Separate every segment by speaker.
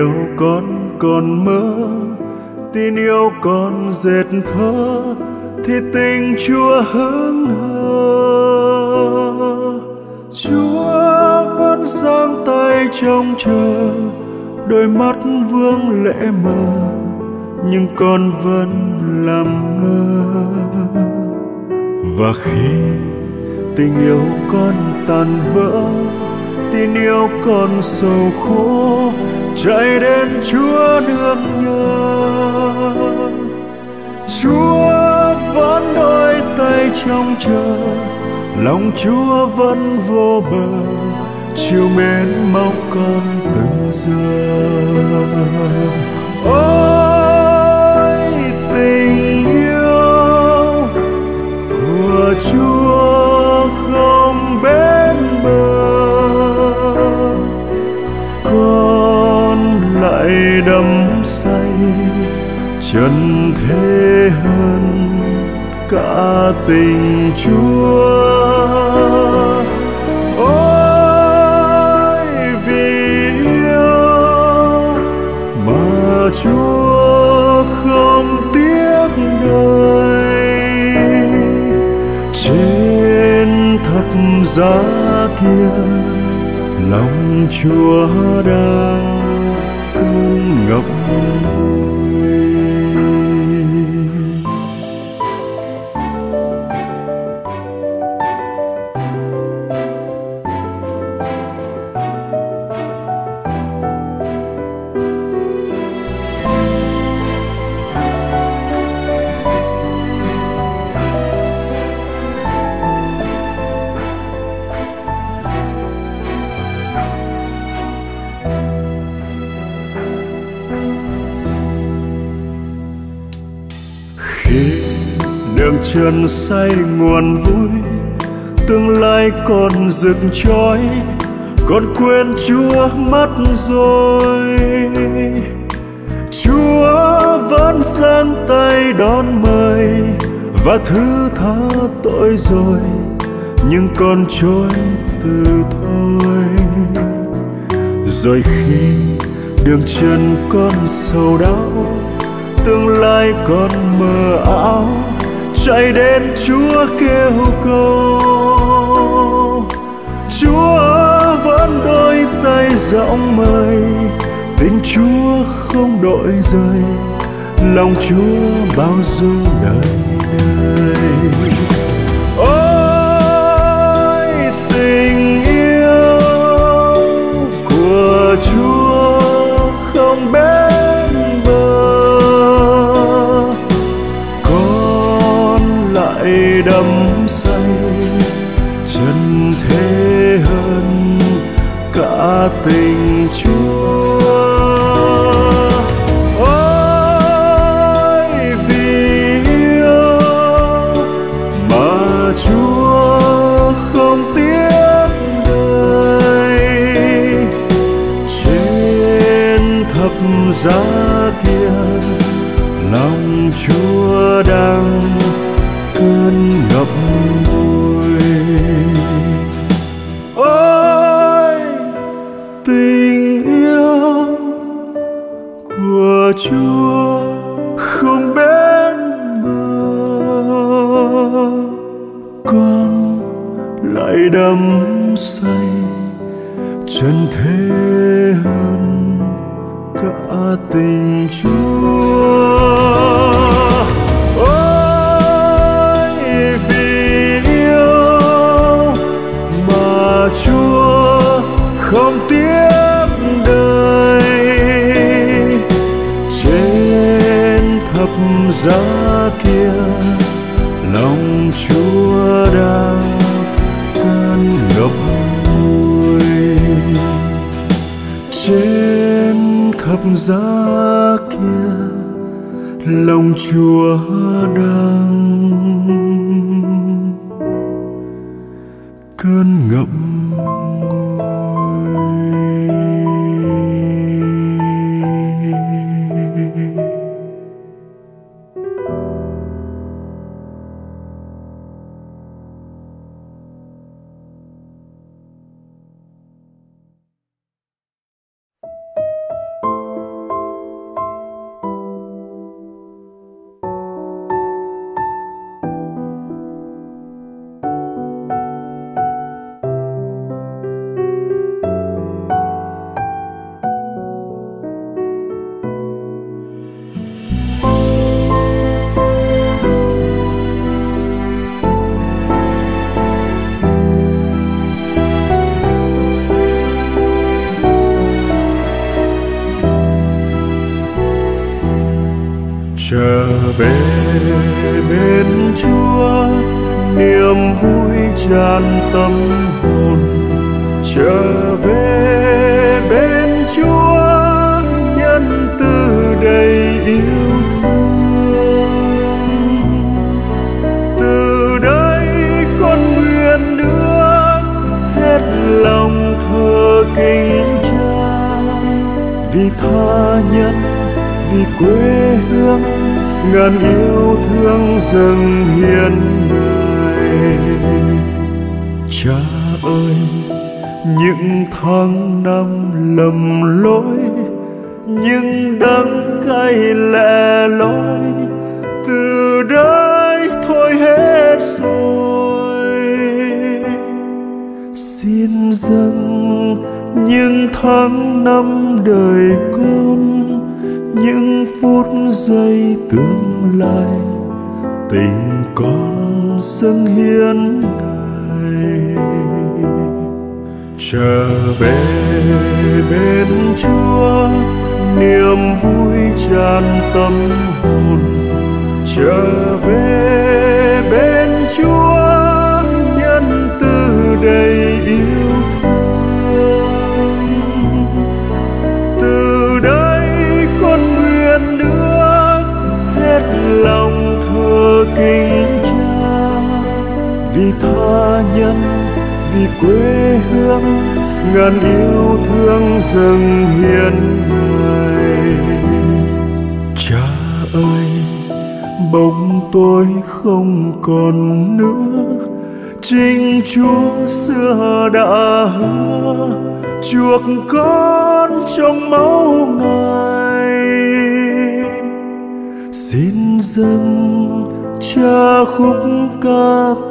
Speaker 1: yêu con còn mơ, tin yêu con dệt thơ, thì tình chúa hướng hờ chúa vẫn giang tay trông chờ, đôi mắt vương lệ mờ, nhưng con vẫn làm ngơ. Và khi tình yêu con tàn vỡ, tin yêu con sầu khổ chạy đến chúa nương nhớ. Chúa vẫn đôi tay trong chờ. Lòng chúa vẫn vô bờ. Chiều mến mong con từng giờ. Ôi tình yêu của chúa. Chân thế hơn cả tình chúa. Ôi, vì yêu mà chúa không tiếc đời trên thập giá kia, lòng chúa đang đường say nguồn vui, tương lai còn rực trói con quên chúa mất rồi. Chúa vẫn sang tay đón mời và thứ tha tội rồi, nhưng con trôi từ thôi. Rồi khi đường chân con sầu đau, tương lai còn mờ ảo chạy đến chúa kêu cầu. Chúa vẫn đôi tay rộng mời tình chúa không đổi rời. Lòng chúa bao dung đời đời. Giá kia lòng chúa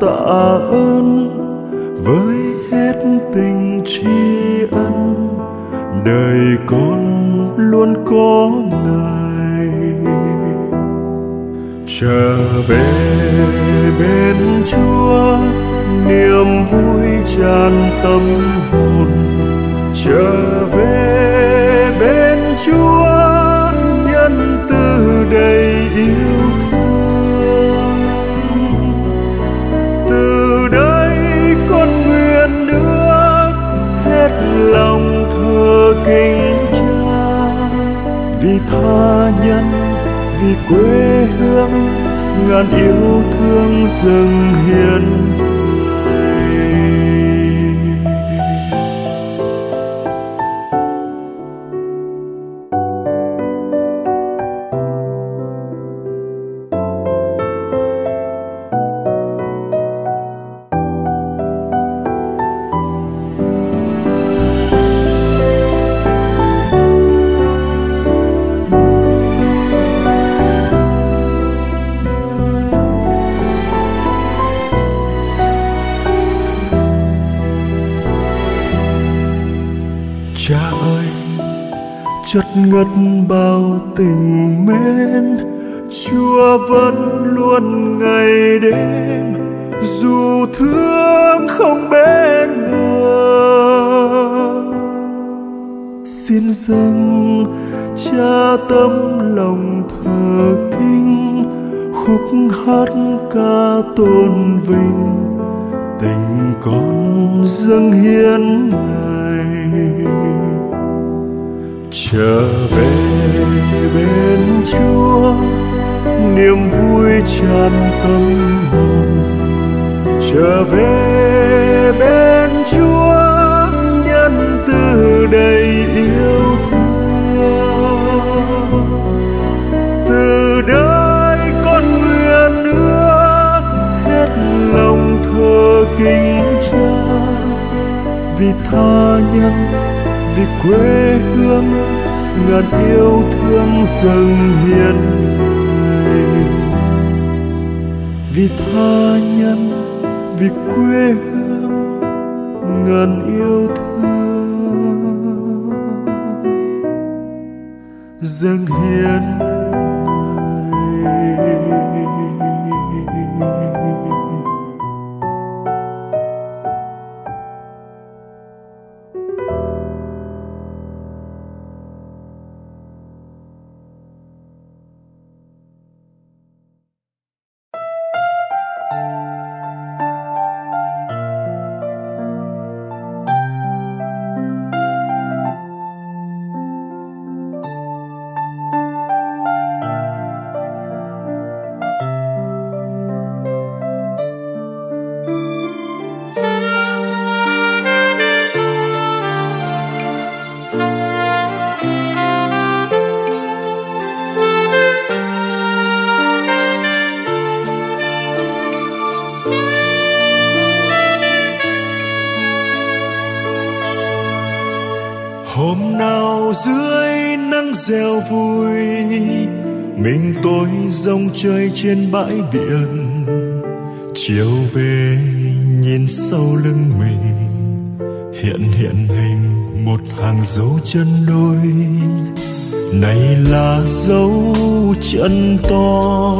Speaker 1: tạ ơn với hết tình tri ân. Đời con luôn có ngài trở về bên chúa, niềm vui tràn tâm hồn. Trở về bên chúa, nhân từ đầy yêu lòng thưa kính cha, vì tha nhân, vì quê hương, ngàn yêu thương dâng hiến. bóng dâng hiến người. Vì tha nhân vì quê hương bãi biển chiều về nhìn sau lưng mình, hiện hiện hình một hàng dấu chân đôi. Này là dấu chân to,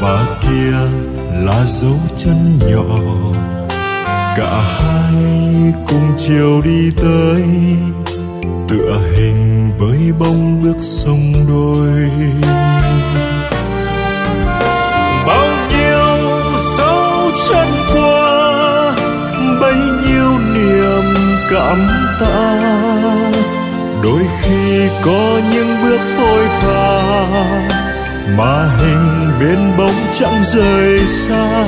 Speaker 1: và kia là dấu chân nhỏ. Cả hai cùng chiều đi tới, tựa hình với bông bước sông đôi. Ta. Đôi khi có những bước phôi pha mà hình bên bóng chẳng rời xa.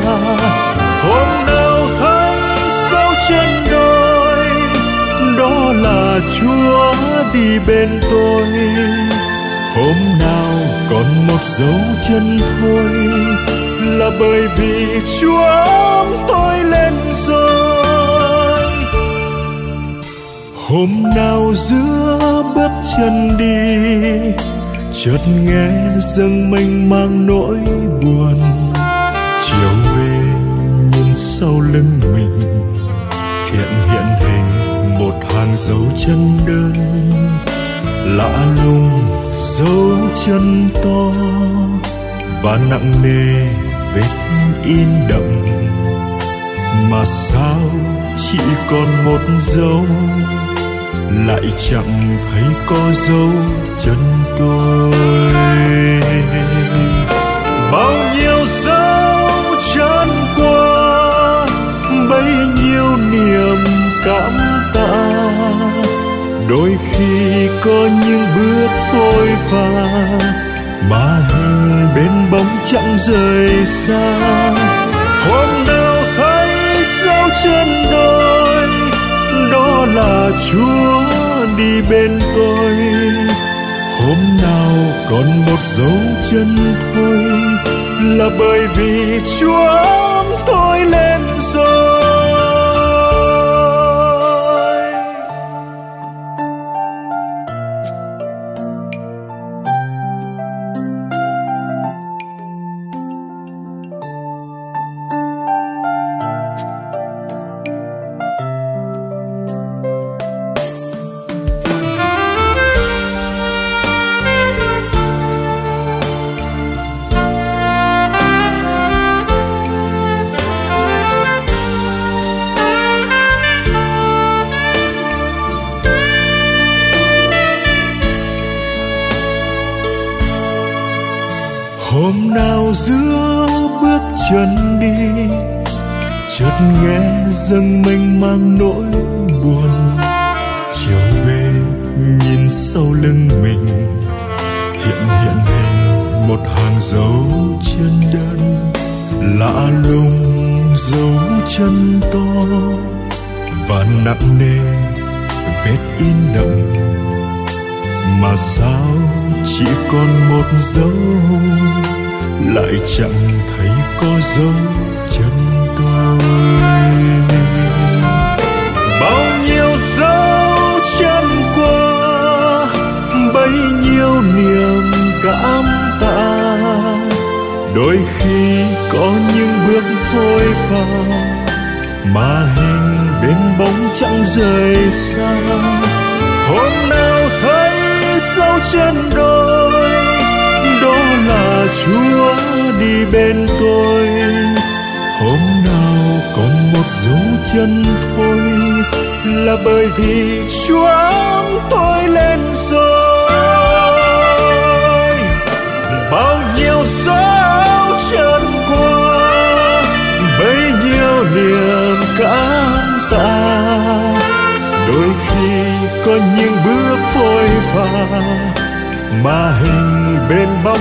Speaker 1: Hôm nào thấy sau chân đôi, đó là chúa đi bên tôi. Hôm nào còn một dấu chân thôi, là bởi vì chúa tôi lên rồi hôm nào giữa bước chân đi, chợt nghe dâng mênh mang nỗi buồn. Chiều về, nhìn sau lưng mình, hiện hiện hình một hàng dấu chân đơn. Lạ lùng, dấu chân to, và nặng nề, vết in đậm. Mà sao chỉ còn một dấu lại chẳng thấy có dấu chân tôi. Bao nhiêu dấu chân qua, bấy nhiêu niềm cảm tạ. Đôi khi có những bước phôi pha mà hình bên bóng chẳng rời xa. Chúa đi bên tôi. Hôm nào còn một dấu chân thôi là bởi vì chúa tôi lên rồi.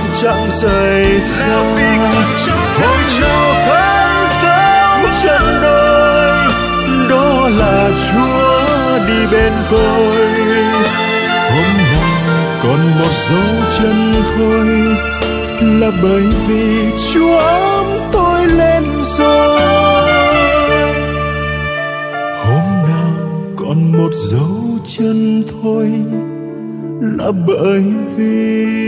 Speaker 1: Bên chẳng rời xa hôm nào thấy dấu chân đôi đó là chúa đi bên tôi. Hôm nào còn một dấu chân thôi, là bởi vì chúa tôi lên rồi. Hôm nào còn một dấu chân thôi là bởi vì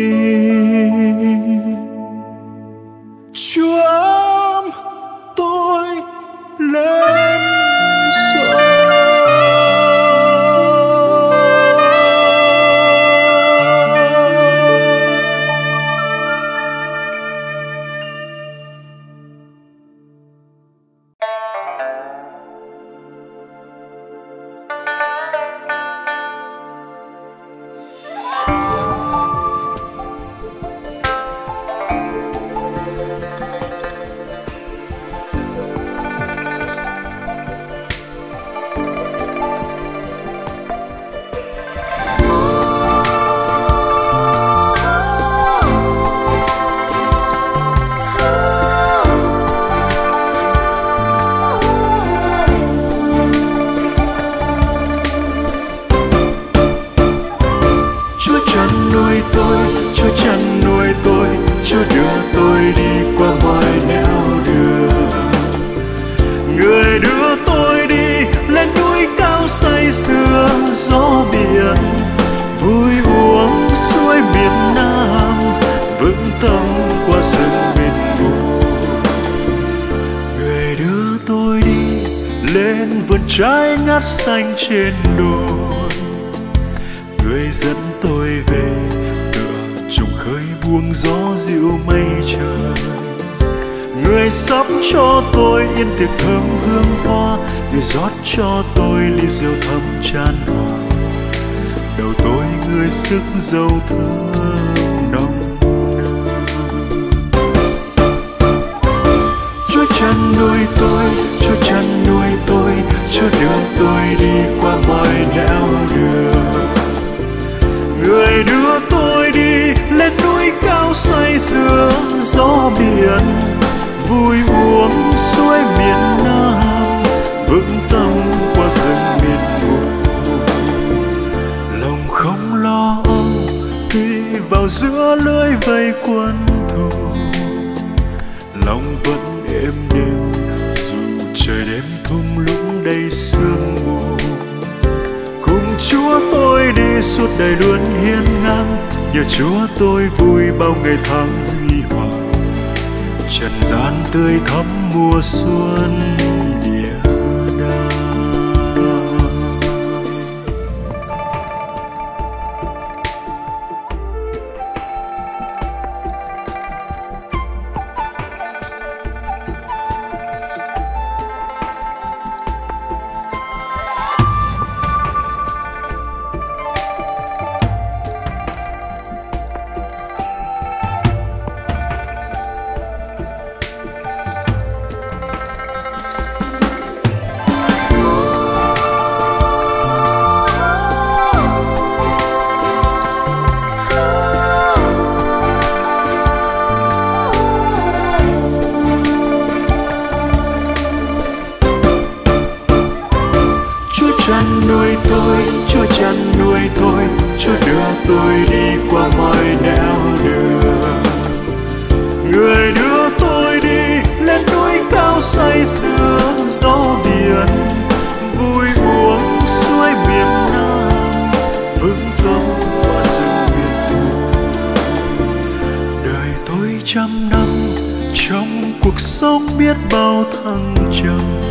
Speaker 1: cuộc sống biết bao thăng trầm.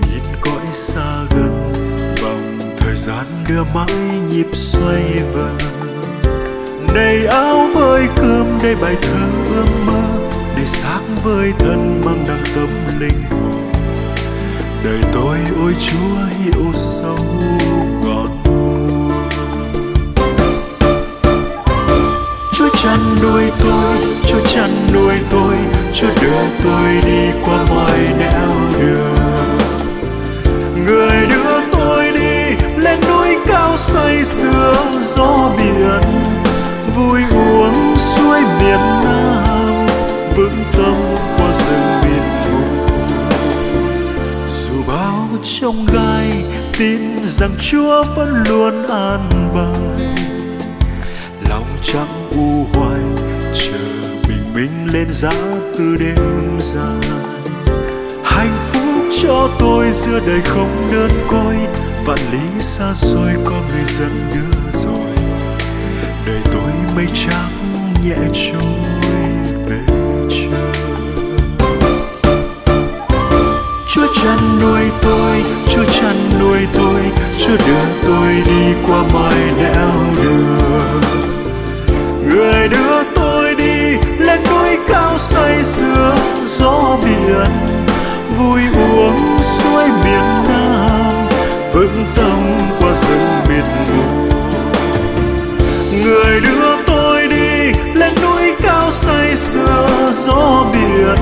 Speaker 1: Nhìn cõi xa gần vòng thời gian đưa mãi nhịp xoay vần. Đầy áo với cơm đầy bài thơ ước mơ đầy xác với thân mang nặng tâm linh hồn. Đời tôi ôi chúa hiểu sâu ngọn Chúa chăn nuôi tôi, Chúa chăn nuôi tôi, Chúa đưa tôi đi qua mọi nẻo đường. Người đưa tôi đi lên núi cao say sưa gió biển, vui uống suối miền Nam, vững tâm qua rừng miền Trung. Dù bao trong gai, tin rằng Chúa vẫn luôn an bài lòng chẳng u hoài chờ bình minh lên giá từ đêm dài. Hạnh phúc cho tôi giữa đời không đơn côi. Vạn lý xa xôi có người dẫn đưa rồi. Đời tôi mây trắng nhẹ trôi về trời. Chúa chăn nuôi tôi, chúa chăn nuôi tôi, chúa đưa tôi đi qua mọi nẻo đường. Người đưa núi say sưa, gió biển, vui uống suối miền nam, vững tâm qua rừng mịt mù người đưa tôi đi lên núi cao say sưa, gió biển,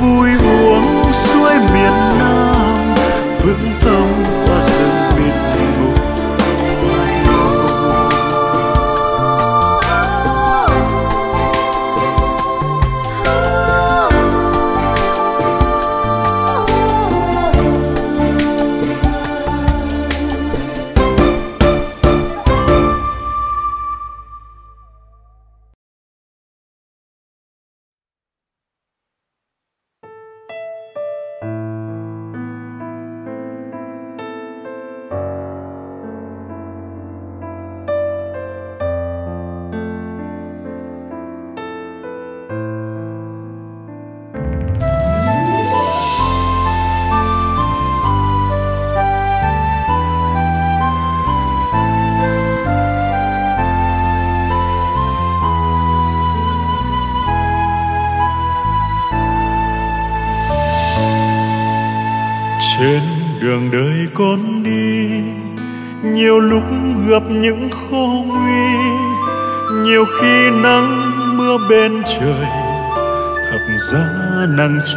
Speaker 1: vui uống suối miền nam.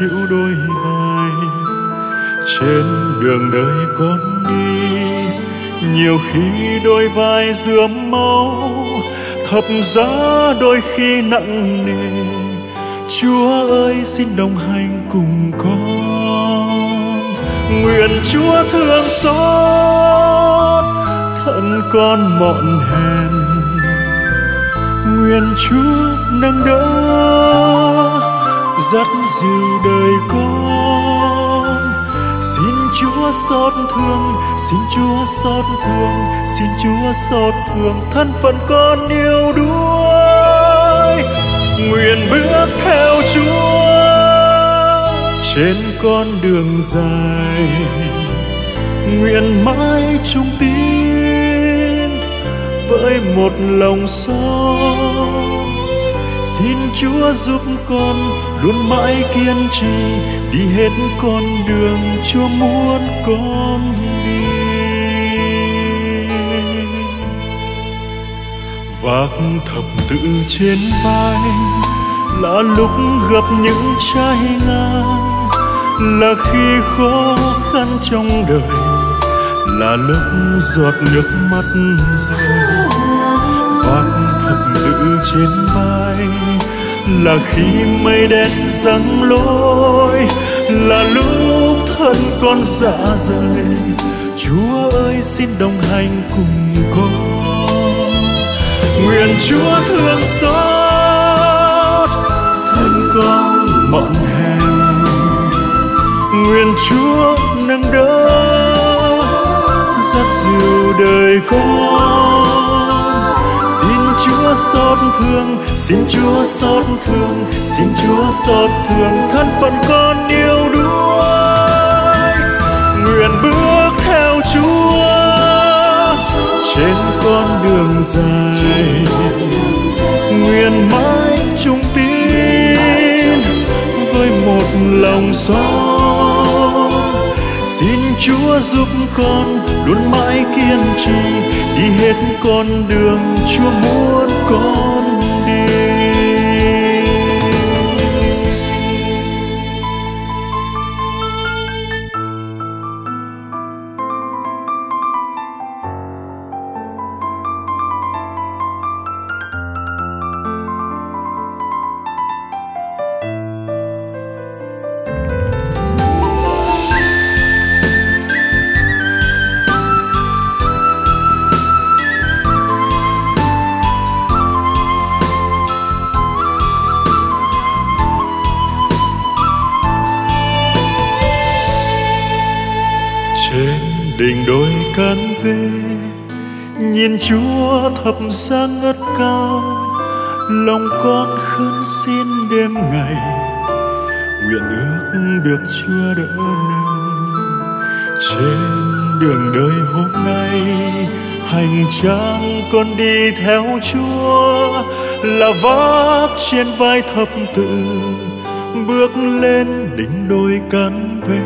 Speaker 1: Nặng chịu đôi vai. Trên đường đời con đi, nhiều khi đôi vai dướm máu, thập giá đôi khi nặng nề. Chúa ơi, xin đồng hành cùng con. Nguyện chúa thương xót thân con mọn hèn. Nguyện chúa nâng đỡ dắt dìu đời con. Xin chúa xót thương, xin chúa xót thương, xin chúa xót thương thân phận con yêu đuối. Nguyện bước theo chúa trên con đường dài. Nguyện mãi trung tín với một lòng son xin chúa giúp con luôn mãi kiên trì, đi hết con đường chúa muốn con đi. Vác thập tự trên vai, là lúc gặp những trái ngang, là khi khó khăn trong đời, là lúc giọt nước mắt rơi. Vác tự trên vai là khi mây đen giăng lối, là lúc thân con dạ rời. Chúa ơi, xin đồng hành cùng con. Nguyện chúa thương xót thân con mọn hèn. Nguyện chúa nâng đỡ dắt dìu đời con chúa xót thương, xin chúa xót thương, xin chúa xót thương thân phận con yêu đuối. Nguyện bước theo chúa trên con đường dài. Nguyện mãi trung tín với một lòng son xin chúa giúp con luôn mãi kiên trì đi hết con đường chúa muốn con chúa ra ngất cao, lòng con khấn xin đêm ngày. Nguyện ước được chúa đỡ nâng. Trên đường đời hôm nay, hành trang con đi theo chúa là vác trên vai thập tự, bước lên đỉnh đồi cắn về.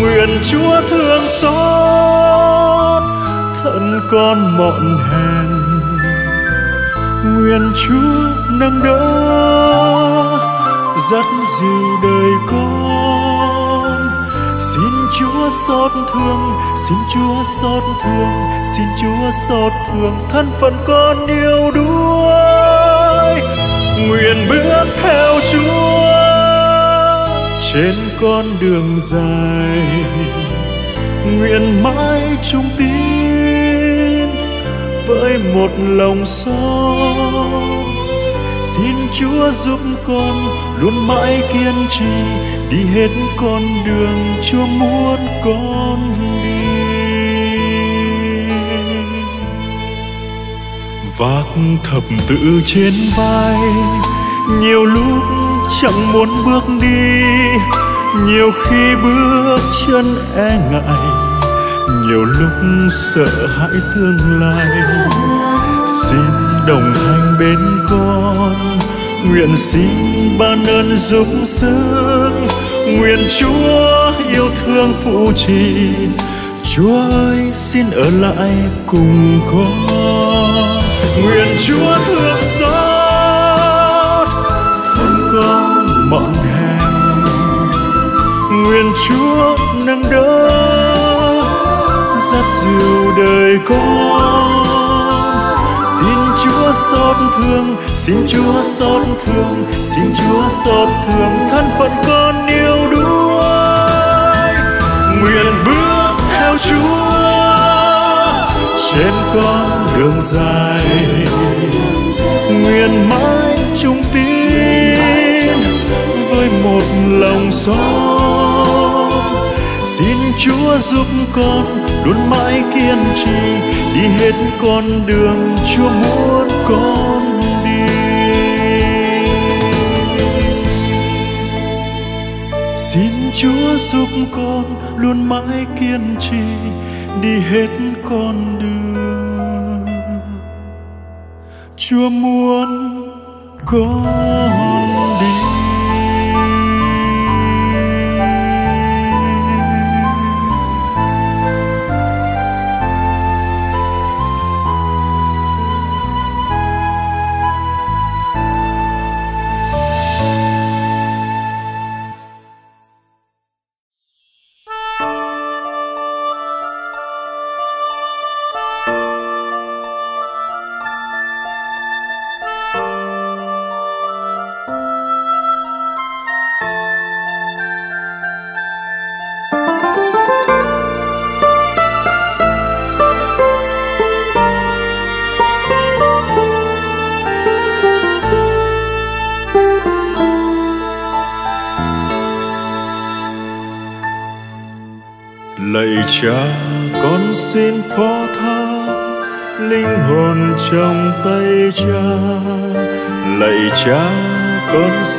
Speaker 1: Nguyện chúa thương xót thân con mọn hèn. Nguyện chúa nâng đỡ, dắt dìu đời con. Xin chúa xót thương, xin chúa xót thương, xin chúa xót thương thân phận con yêu đuối nguyện bước theo chúa trên con đường dài. Nguyện mãi trung tín với một lòng son xin chúa giúp con luôn mãi kiên trì, đi hết con đường chúa muốn con đi. Vác thập tự trên vai, nhiều lúc chẳng muốn bước đi, nhiều khi bước chân e ngại nhiều lúc sợ hãi tương lai. Xin đồng hành bên con, nguyện xin ban ơn giúp sức. Nguyện chúa yêu thương phụ trì, chúa ơi, xin ở lại cùng con. Nguyện chúa thương xót thân con mọn hèn. Nguyện chúa dịu đời con. Xin chúa xót thương, xin chúa xót thương, xin chúa xót thương thân phận con yêu đuối. Nguyện bước theo chúa trên con đường dài. Nguyện mãi trung tín với một lòng son xin chúa giúp con luôn mãi kiên trì, đi hết con đường chúa muốn con đi. Xin chúa giúp con luôn mãi kiên trì, đi hết con đường chúa muốn con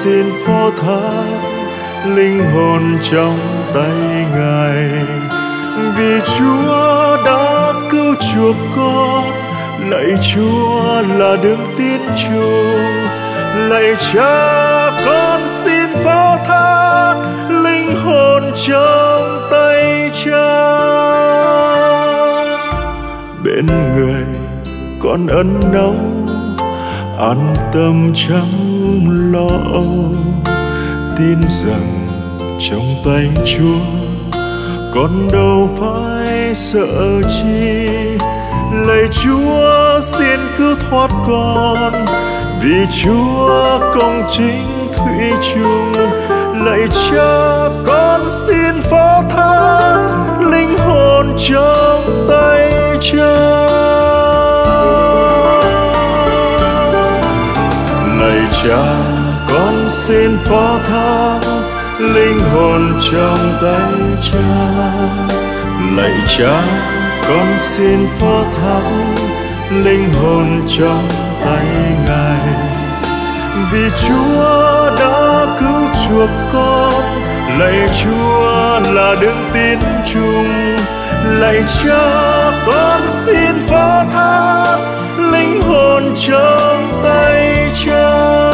Speaker 1: xin phó thác linh hồn trong tay ngài. Vì chúa đã cứu chuộc con, lạy chúa là đường tin chung lạy cha, con xin phó thác linh hồn trong tay cha. Bên người con ân nấu an tâm chẳng lo âu, tin rằng trong tay chúa con đâu phải sợ chi. Lạy chúa, xin cứu thoát con, vì chúa công chính thủy chung lạy cha, con xin phó thác linh hồn trong tay cha. Lạy cha xin phó thác linh hồn trong tay cha. Lạy cha, con xin phó thác linh hồn trong tay ngài. Vì chúa đã cứu chuộc con, lạy chúa là đức tin chung. Lạy cha, con xin phó thác linh hồn trong tay cha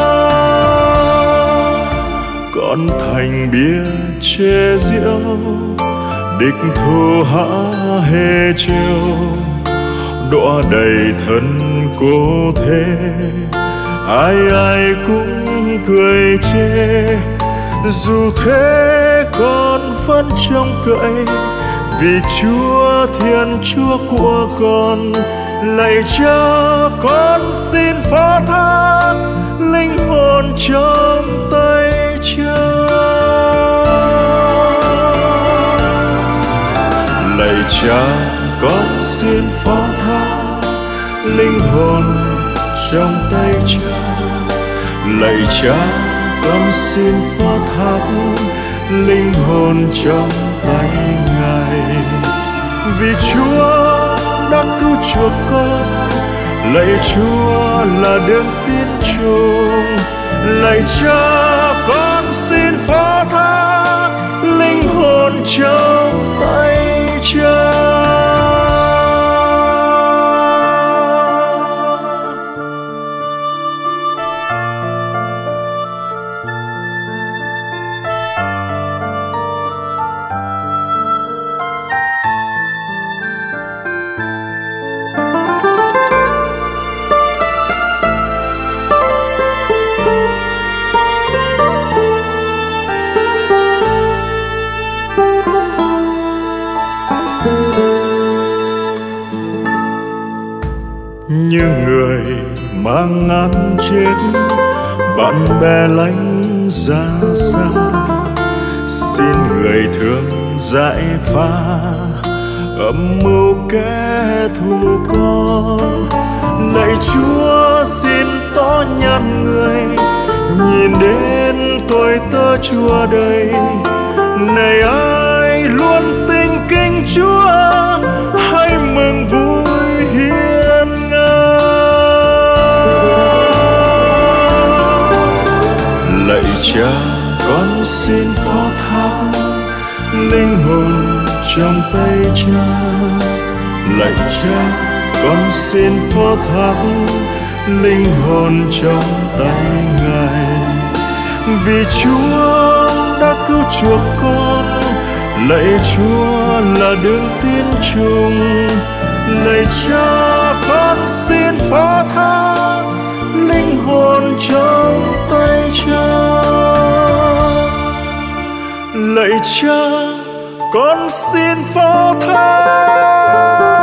Speaker 1: con thành bia chê rượu, địch thù hã hề trêu đọa đầy thân cô thế, ai ai cũng cười chê. Dù thế con vẫn trông cậy vì chúa thiên chúa của con lạy cha, con xin phó thác linh hồn trong tay cha lạy cha, con xin phó thác linh hồn trong tay cha. Lạy cha, con xin phó thác linh hồn trong tay ngài. Vì chúa đã cứu chuộc con, lạy chúa là đường tin chung lạy cha con xin phó thác linh hồn trong tay cha. Ăn chết, bạn bè lánh ra xa. Xin người thương giải pha âm mưu kẻ thù con. Lạy chúa, xin tỏ nhân người, nhìn đến tôi tớ chúa đây. Này ai luôn tinh kính chúa, hãy mừng vui. Cha, con xin phó thác linh hồn trong tay cha. Lạy cha, con xin phó thác linh hồn trong tay ngài. Vì chúa đã cứu chuộc con, lạy chúa là đường tin chung lạy cha, con xin phó thác linh hồn trong tay cha. Lạy cha con xin phó thác.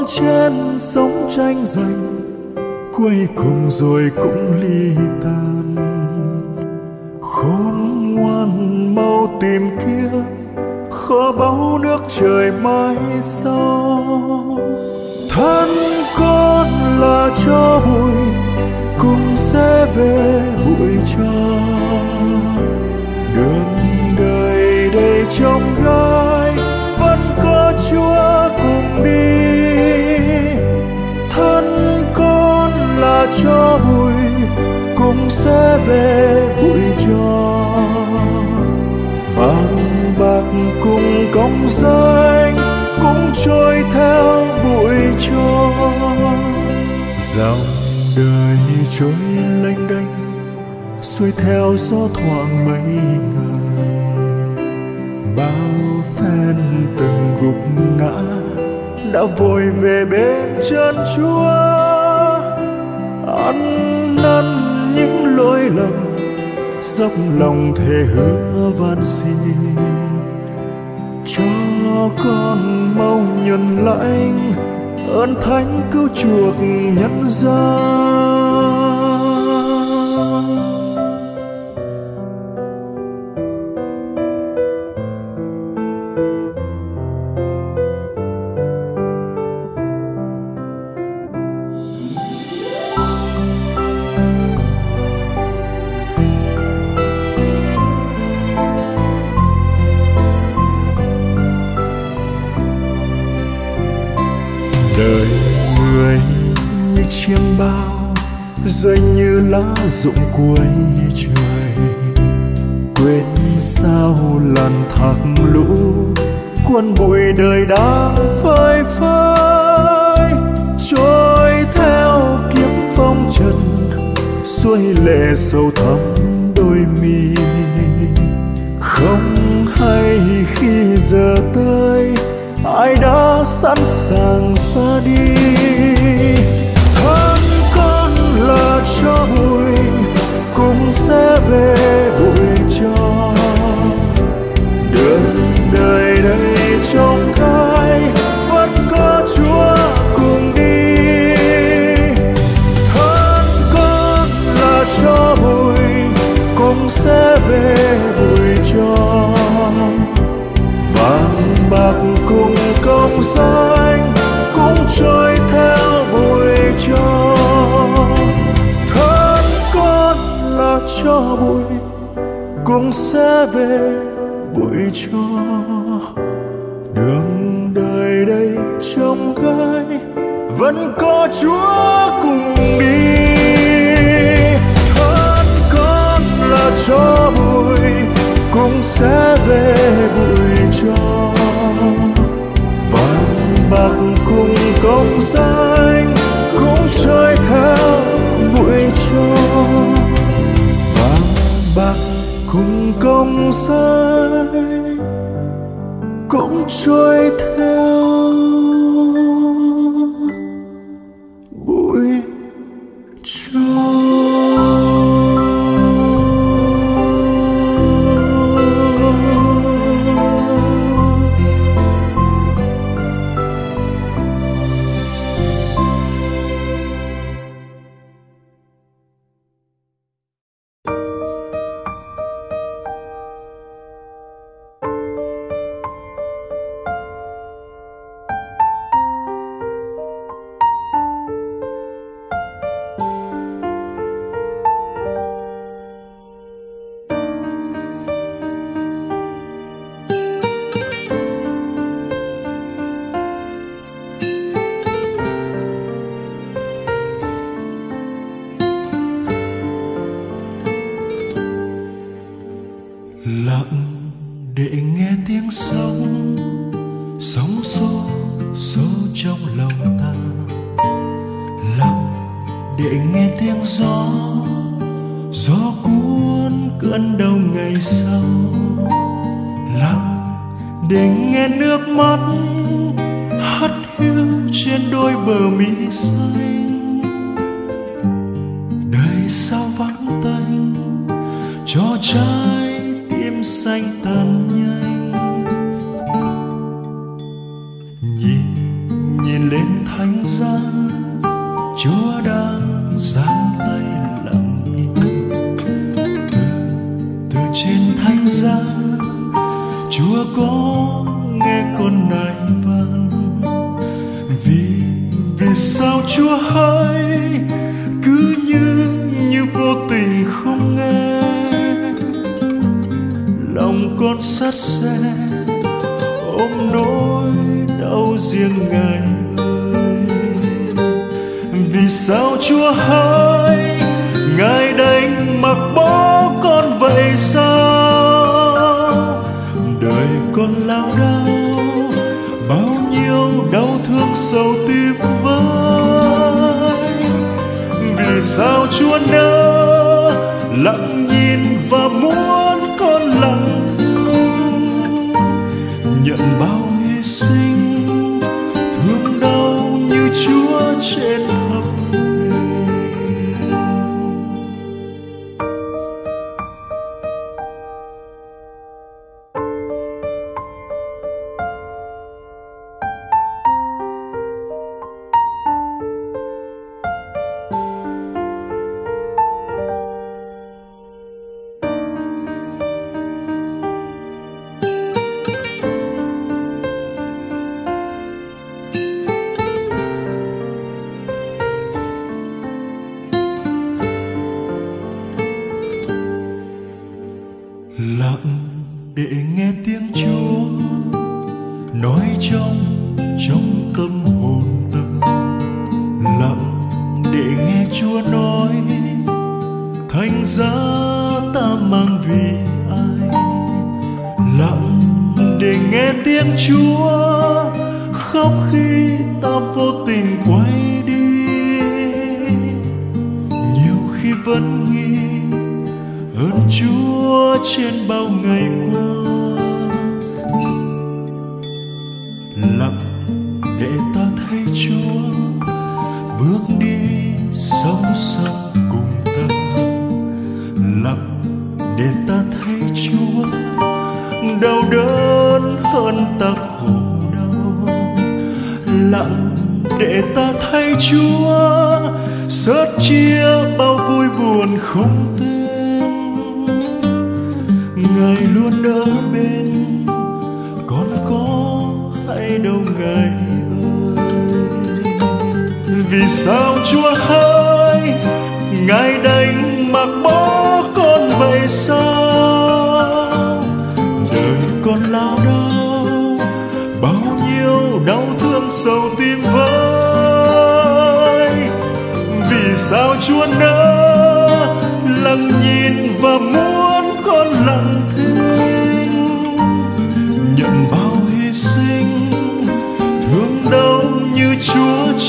Speaker 1: bóng trên sống tranh giành, cuối cùng rồi cũng ly tan khôn ngoan mau tìm kia khó báu nước trời mai sau. Thân con là cho bụi, cũng sẽ về bụi cho. Đường đời đầy trong cho bụi, cũng sẽ về bụi cho. Vàng bạc cùng cống danh cũng trôi theo bụi cho. Dòng đời trôi lênh đênh, xuôi theo gió thoảng mấy ngàn. Bao phen từng gục ngã đã vội về bên chân chúa năn những lỗi lầm, dốc lòng thề hứa van xin. Cho con mau nhận lãnh ơn thánh cứu chuộc nhân gian.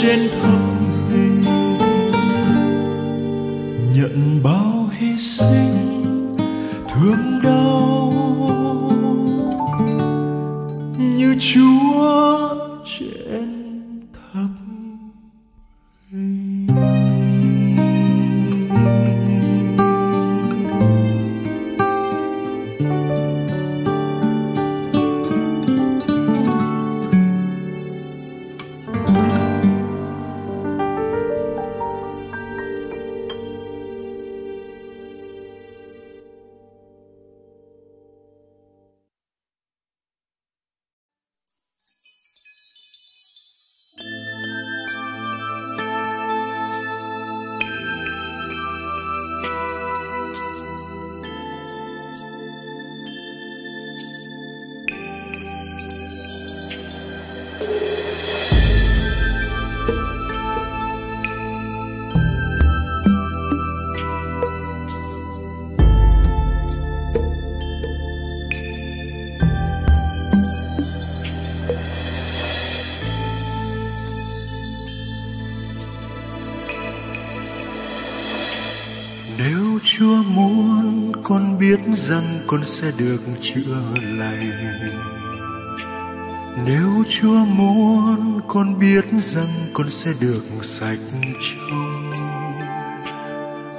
Speaker 1: trên thập rằng con sẽ được chữa lành. Nếu chúa muốn, con biết rằng con sẽ được sạch trong.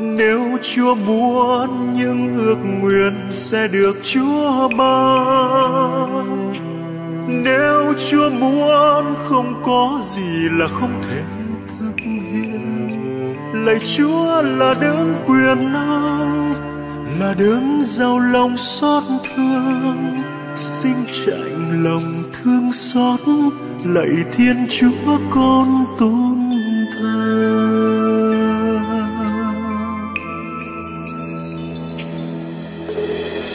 Speaker 1: Nếu chúa muốn, những ước nguyện sẽ được chúa ban. Nếu chúa muốn, không có gì là không thể thực hiện. Lạy chúa là đấng quyền năng là đấng giao lòng xót thương, xin chạnh lòng thương xót, lạy thiên chúa con tôn thờ.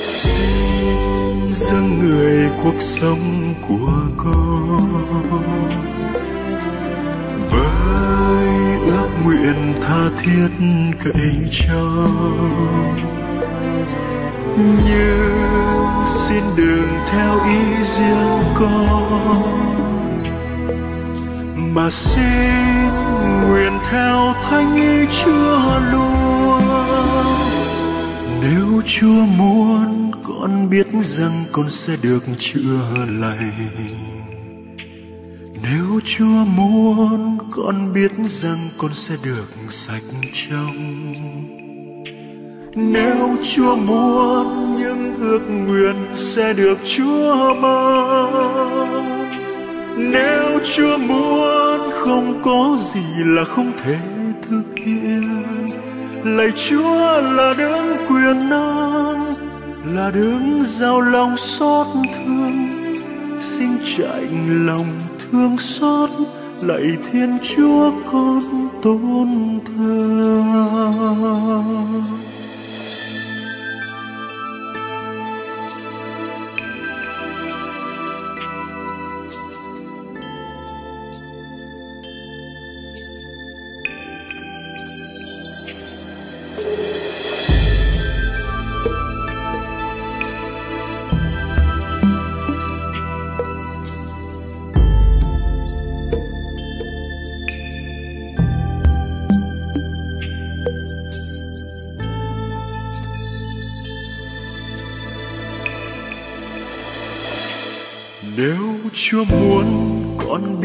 Speaker 1: Xin dâng người cuộc sống của con, với ước nguyện tha thiết cậy trông nhưng xin đừng theo ý riêng con, mà xin nguyện theo thánh ý chúa luôn. Nếu chúa muốn, con biết rằng con sẽ được chữa lành. Nếu chúa muốn, con biết rằng con sẽ được sạch trong nếu chúa muốn, những ước nguyện sẽ được chúa ban. Nếu chúa muốn, không có gì là không thể thực hiện. Lạy chúa là đấng quyền năng, là đấng giao lòng xót thương. Xin chạnh lòng thương xót, lạy thiên chúa con tôn thờ.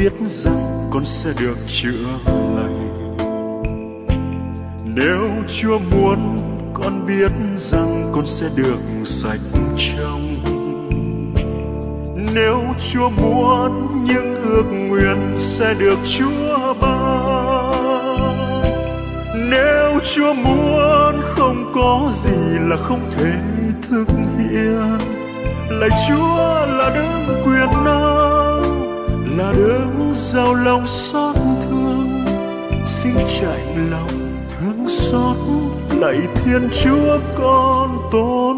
Speaker 1: Biết rằng con sẽ được chữa lành. Nếu chúa muốn, con biết rằng con sẽ được sạch trong. Nếu chúa muốn, những ước nguyện sẽ được chúa ban. Nếu chúa muốn, không có gì là không thể thực hiện. Lạy chúa là đấng quyền năng là đấng giàu lòng xót thương, xin chạy lòng thương xót, lạy thiên chúa con tôn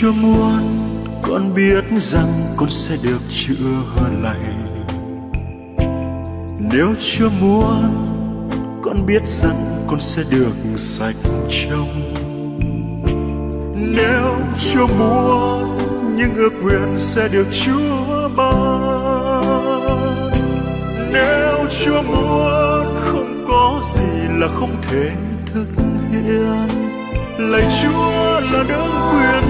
Speaker 1: chưa chúa muốn, con biết rằng con sẽ được chữa lành nếu chúa muốn, con biết rằng con sẽ được sạch trong nếu chúa muốn, những ước nguyện sẽ được chúa ban. Nếu chúa muốn, không có gì là không thể thực hiện. Lạy chúa là đấng quyền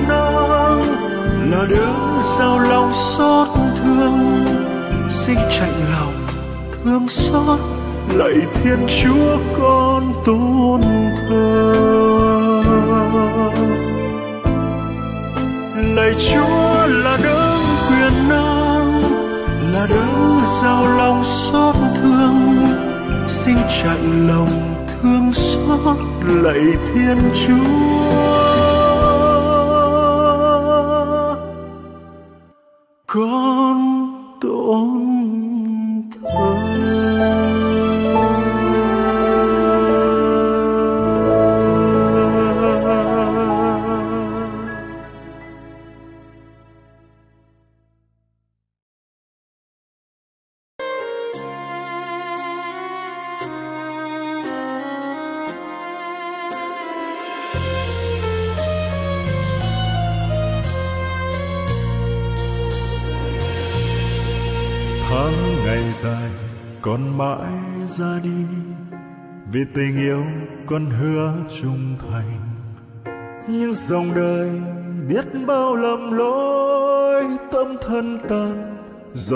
Speaker 1: là đấng giàu lòng xót thương, xin chạnh lòng thương xót, lạy thiên chúa con tôn thờ. Lạy chúa là đấng quyền năng, là đấng giàu lòng xót thương, xin chạnh lòng thương xót, lạy thiên chúa.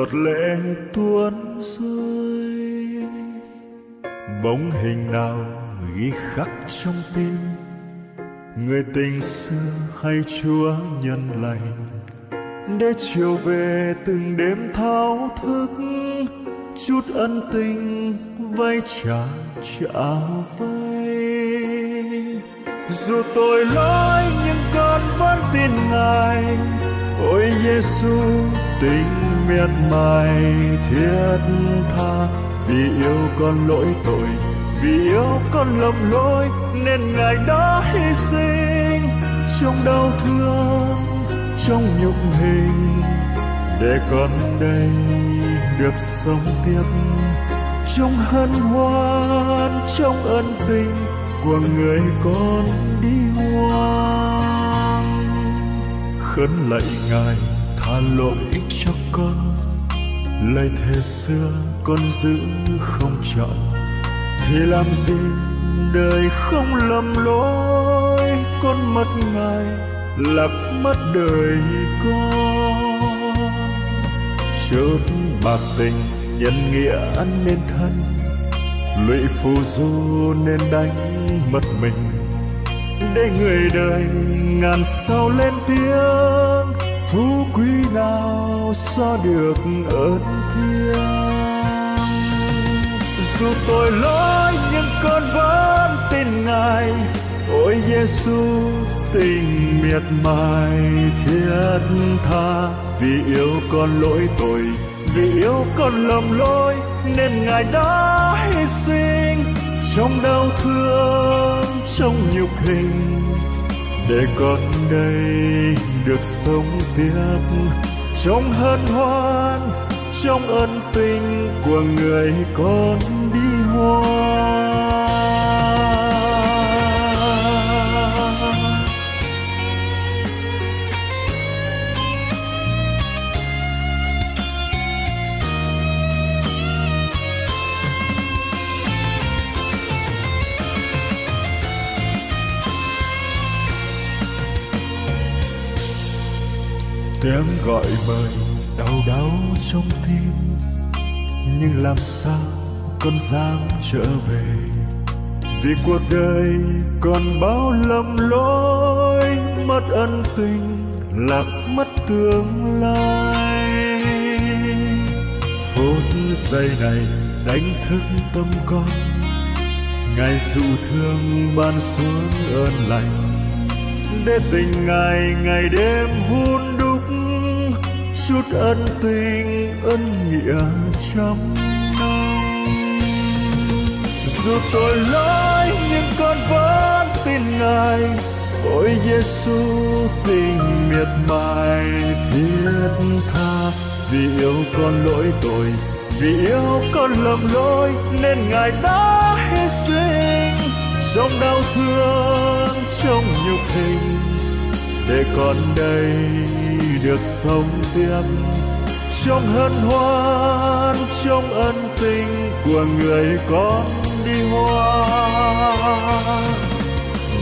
Speaker 1: Giọt lệ tuôn rơi bóng hình nào ghi khắc trong tim? Người tình xưa hay chúa nhân lành? Để chiều về từng đêm thao thức, chút ân tình vay trả trả vay. Dù tội lỗi nhưng con vẫn tin ngài ôi giêsu tình miệt mài thiết tha. Vì yêu con lỗi tội, vì yêu con lầm lỗi, nên ngài đã hy sinh. Trong đau thương, trong nhục hình, để con đây được sống tiếp. Trong hân hoan, trong ân tình của người con đi hoang khấn lạy ngài, tha lỗi cho con. Lời thề xưa con giữ không chọn, thì làm gì đời không lầm lỗi. Con mất ngài, lạc mất đời con. Chớp bạc tình nhân nghĩa nên thân, lụy phù du nên đánh mất mình để người đời ngàn sao lên tiếng. Phú quý nào so được ơn thiêng? Dù tội lỗi nhưng con vẫn tin ngài. Ôi giêsu tình miệt mài thiết tha. Vì yêu con lỗi tội, vì yêu con lầm lỗi, nên ngài đã hy sinh trong đau thương trong nhục hình. Để con đây được sống tiếp trong hân hoan, trong ân tình của người con đi hoa. Tiếng gọi mời đau đau trong tim. Nhưng làm sao con dám trở về? Vì cuộc đời còn bao lầm lỗi, mất ân tình, lạc mất tương lai. Phút giây này đánh thức tâm con. Ngài dụ thương ban xuống ơn lành. Để tình ngày ngày đêm hun đúc chút ân tình, ân nghĩa trăm năm. Dù tội lỗi nhưng con vẫn tin ngài. Ôi giêsu tình miệt mài thiết tha. Vì yêu con lỗi tội, vì yêu con lầm lỗi, nên ngài đã hy sinh. Trong đau thương, trong nhục hình, để con đây được sống tiếp. Trong hân hoan, trong ân tình của người con đi hoa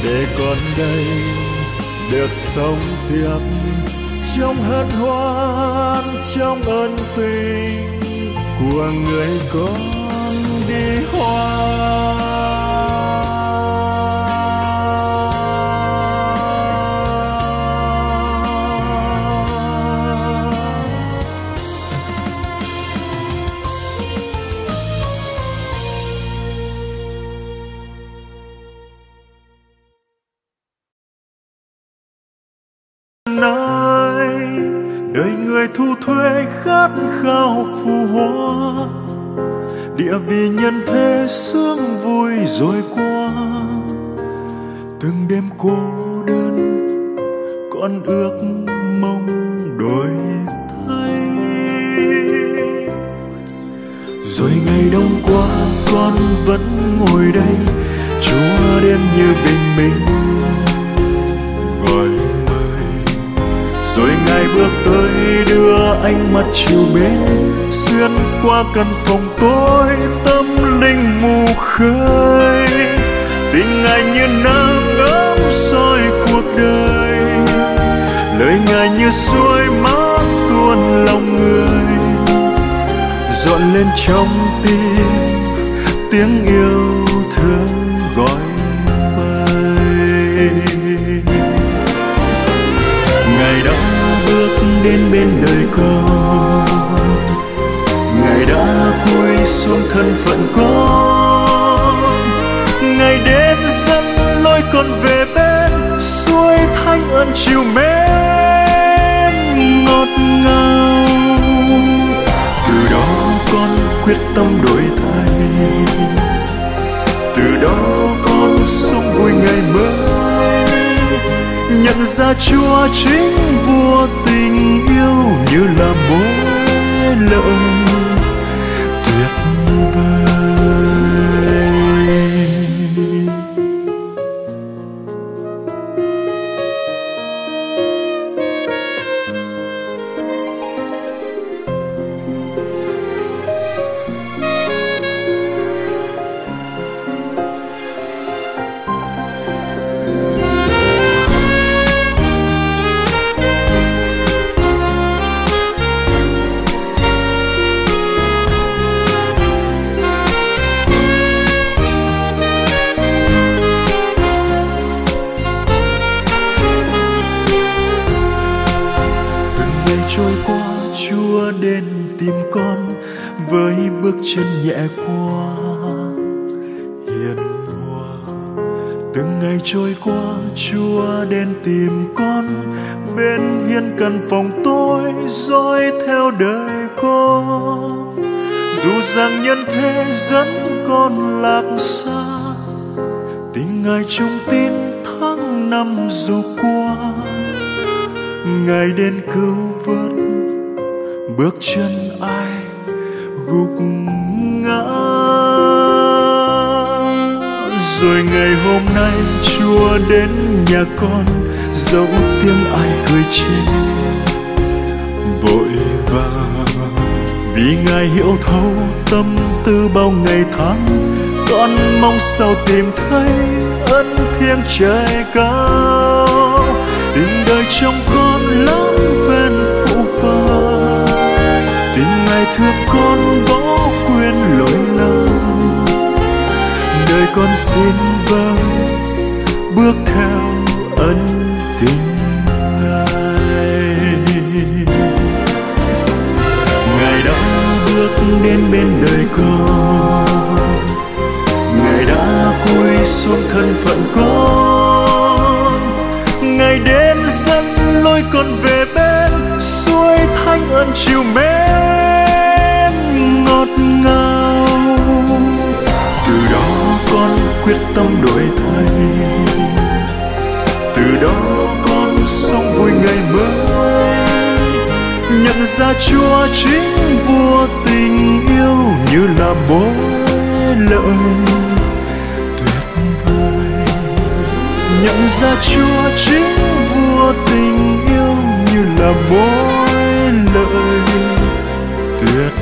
Speaker 1: để con đây được sống tiếp. Trong hân hoan, trong ân tình của người con đi hoa căn phòng tối tâm linh mù khơi. Tình ngài như nắng ấm soi cuộc đời. Lời ngài như suối mát tuôn lòng người. Dọn lên trong tim, tiếng yêu thương gọi bay ngài đã bước đến bên đời con. Đã xuống thân phận con. Ngày đêm dẫn lối con về bên suối thanh ân chiều mến ngọt ngào. Từ đó con quyết tâm đổi thay. Từ đó con sống vui ngày mới. Nhận ra chúa chính vua tình yêu như là bố lợi tuyệt đến nhà con, dẫu tiếng ai cười chê vội vàng, vì ngài hiểu thấu tâm tư bao ngày tháng, con mong sao tìm thấy ân thiêng trời cao. Tình đời trong con lắm ven phụ phàng tình ngài thương con bỏ quên lỗi lầm. Đời con xin vâng bước theo ân tình ngài. Ngài đã bước đến bên đời con. Ngài đã cúi xuống thân phận con. Ngài đến dẫn lôi con về bên suối thanh ân chiều mến. Nhận ra chúa chính vua tình yêu như là mối lợi tuyệt vời. Nhận ra chúa chính vua tình yêu như là mối lợi tuyệt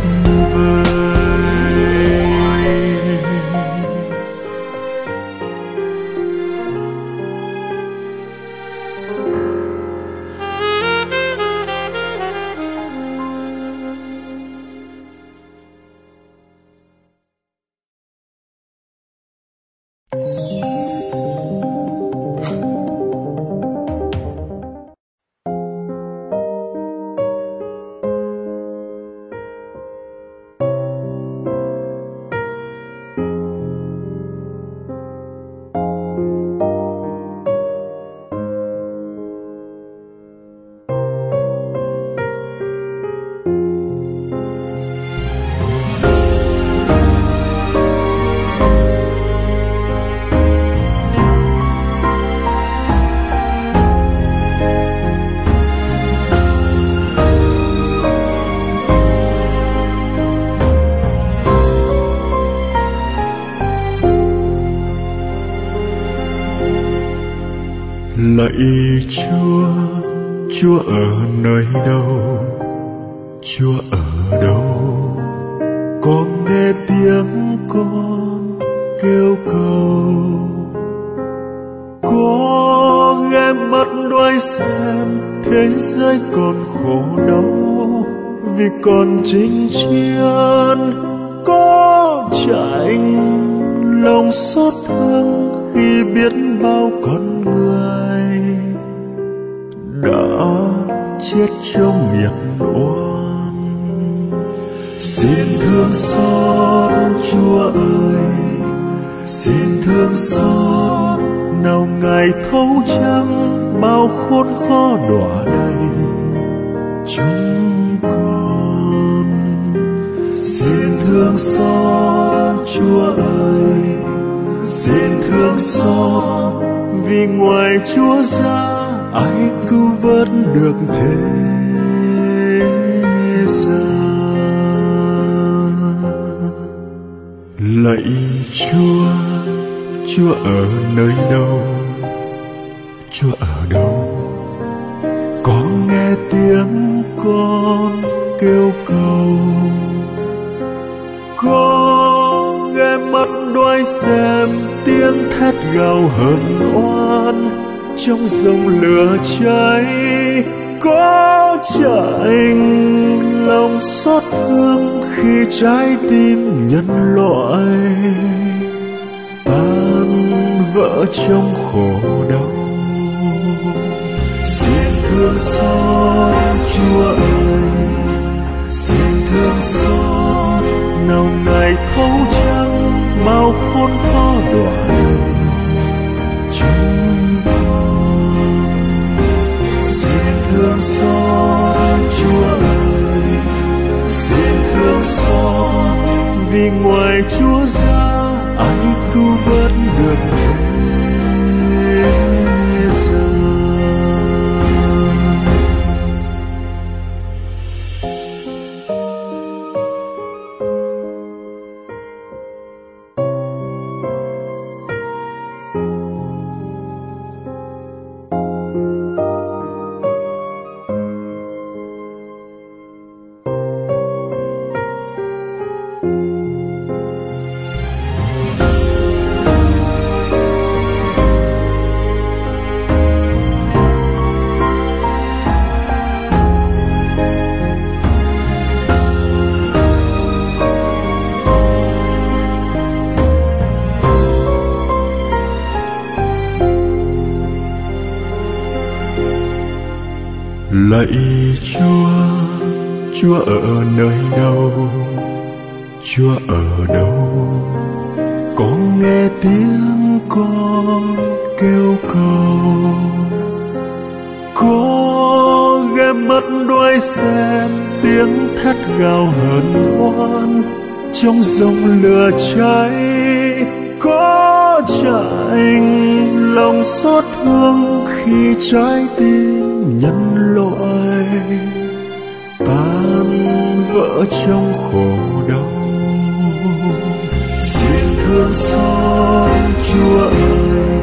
Speaker 1: thương xót chúa ơi,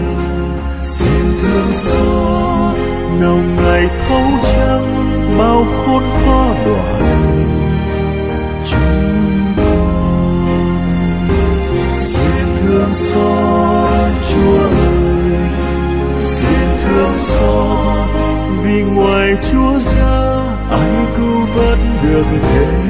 Speaker 1: xin thương xót, nào ngày thấu trắng bao khốn khó đỏ đầy chúng con. Xin thương xót, chúa ơi, xin thương xót, vì ngoài chúa ra, ai cứu vẫn được thế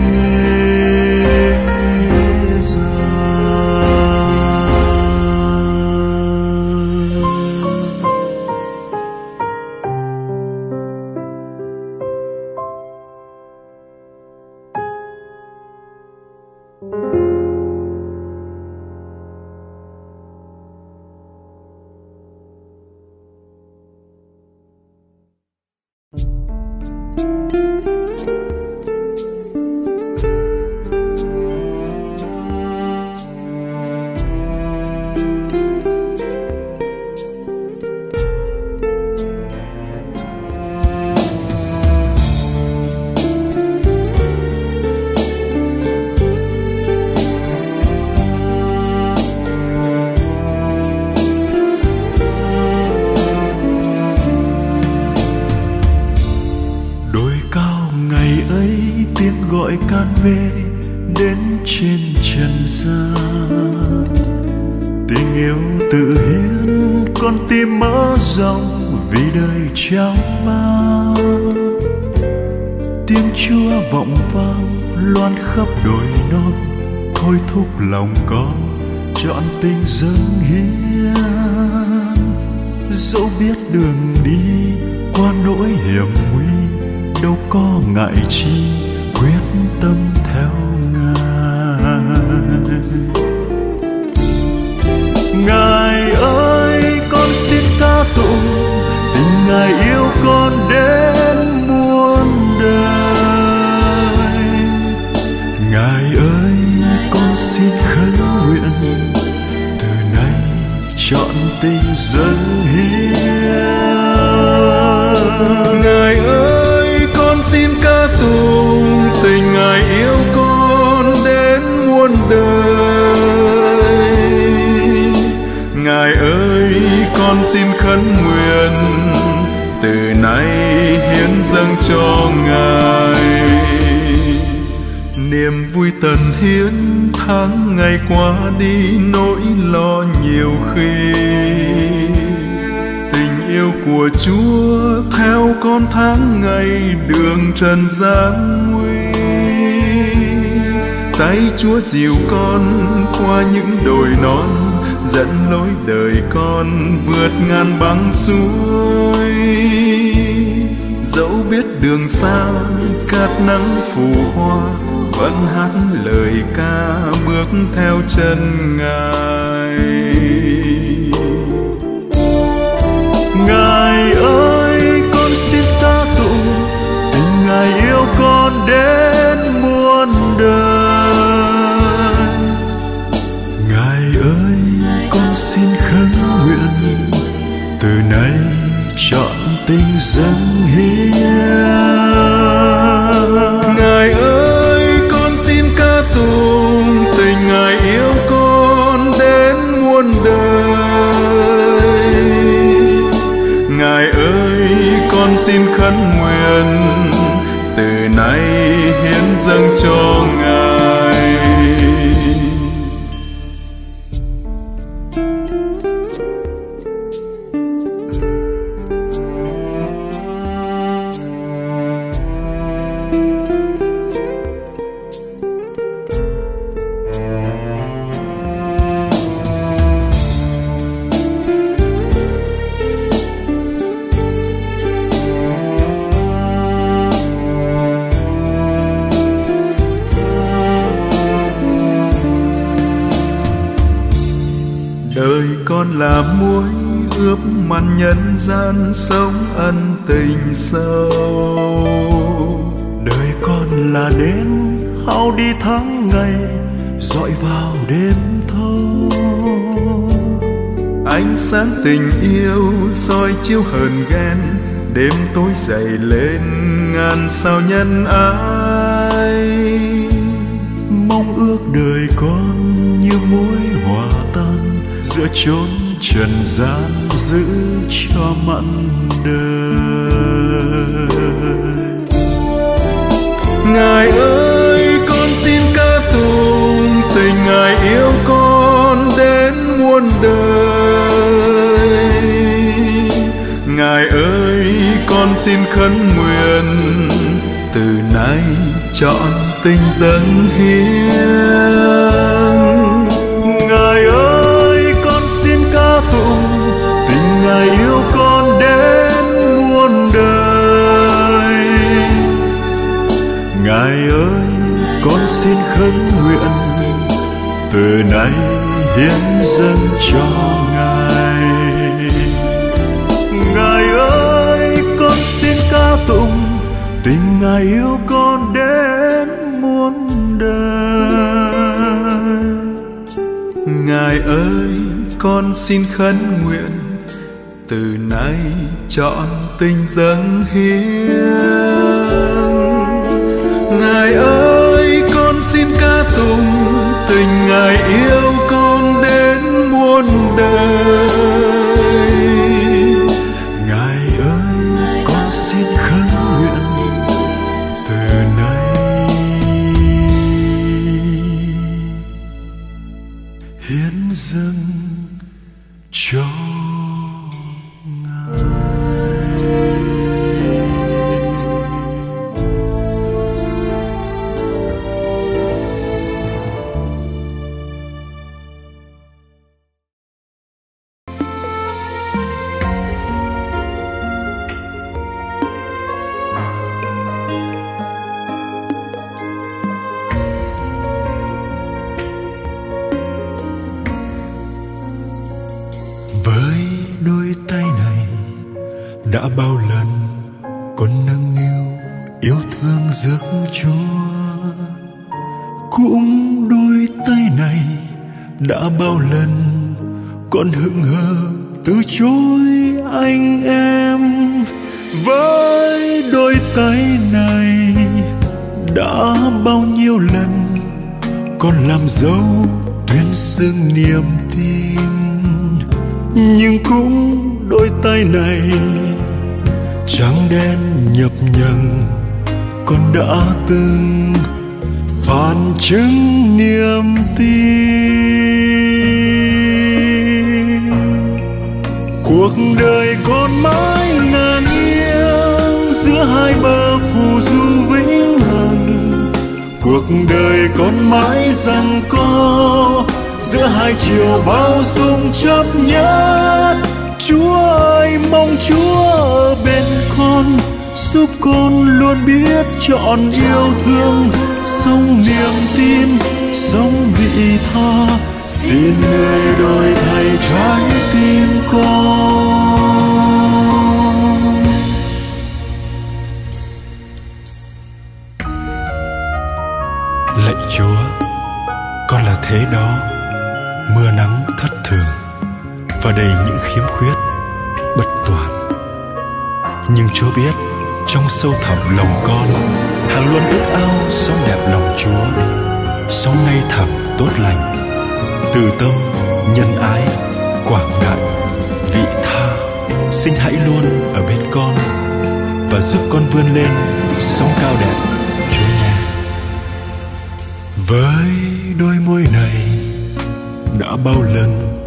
Speaker 1: gian
Speaker 2: sống ân tình sâu.
Speaker 1: Đời con là đến hao đi tháng ngày, dọi vào đêm thâu.
Speaker 2: Ánh sáng tình yêu soi chiếu hờn ghen, đêm tối dậy lên ngàn sao nhân ái.
Speaker 1: Mong ước đời con như mối hòa tan giữa chốn trần gian giữ cho mặn đời.
Speaker 2: Ngài ơi, con xin ca tụng tình ngài yêu con đến muôn đời. Ngài ơi, con xin khấn nguyện từ nay chọn tình dân hiến.
Speaker 1: Ngài yêu con đến muôn đời. Ngài ơi, con xin khấn nguyện, từ nay hiến dâng cho ngài. Ngài ơi, con xin ca tụng, tình ngài yêu con đến muôn đời.
Speaker 2: Ngài ơi, con xin khấn nguyện chọn tình dâng hiến. Ngài ơi con xin ca tụng tình ngài yêu.
Speaker 1: Yêu thương sống niềm tin, sống vị tha. Xin người đổi thay trái tim con. Lạy chúa, con là thế đó. Mưa nắng thất thường và đầy những khiếm khuyết, bất toàn. Nhưng chúa biết sâu thẳm lòng con. Hàng luôn ước ao, sống đẹp lòng chúa. Sống ngay thẳng tốt lành. Từ tâm, nhân ái, quảng đại, vị tha. Xin hãy luôn ở bên con và giúp con vươn lên sống cao đẹp, chúa nhé. Với đôi môi này đã bao lần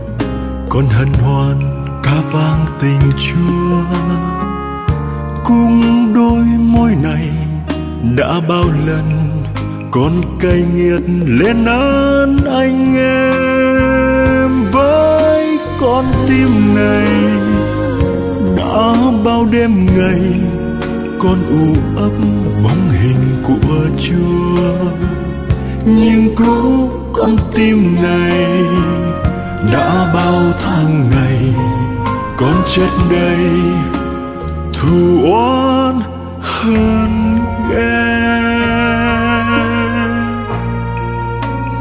Speaker 1: con hân hoan ca vang tình chúa cung đôi môi này đã bao lần con cay nghiệt lên án anh em. Với con tim này đã bao đêm ngày con u ấp bóng hình của chúa. Nhưng cũng con tim này đã bao tháng ngày con chết đây thù oán hơn em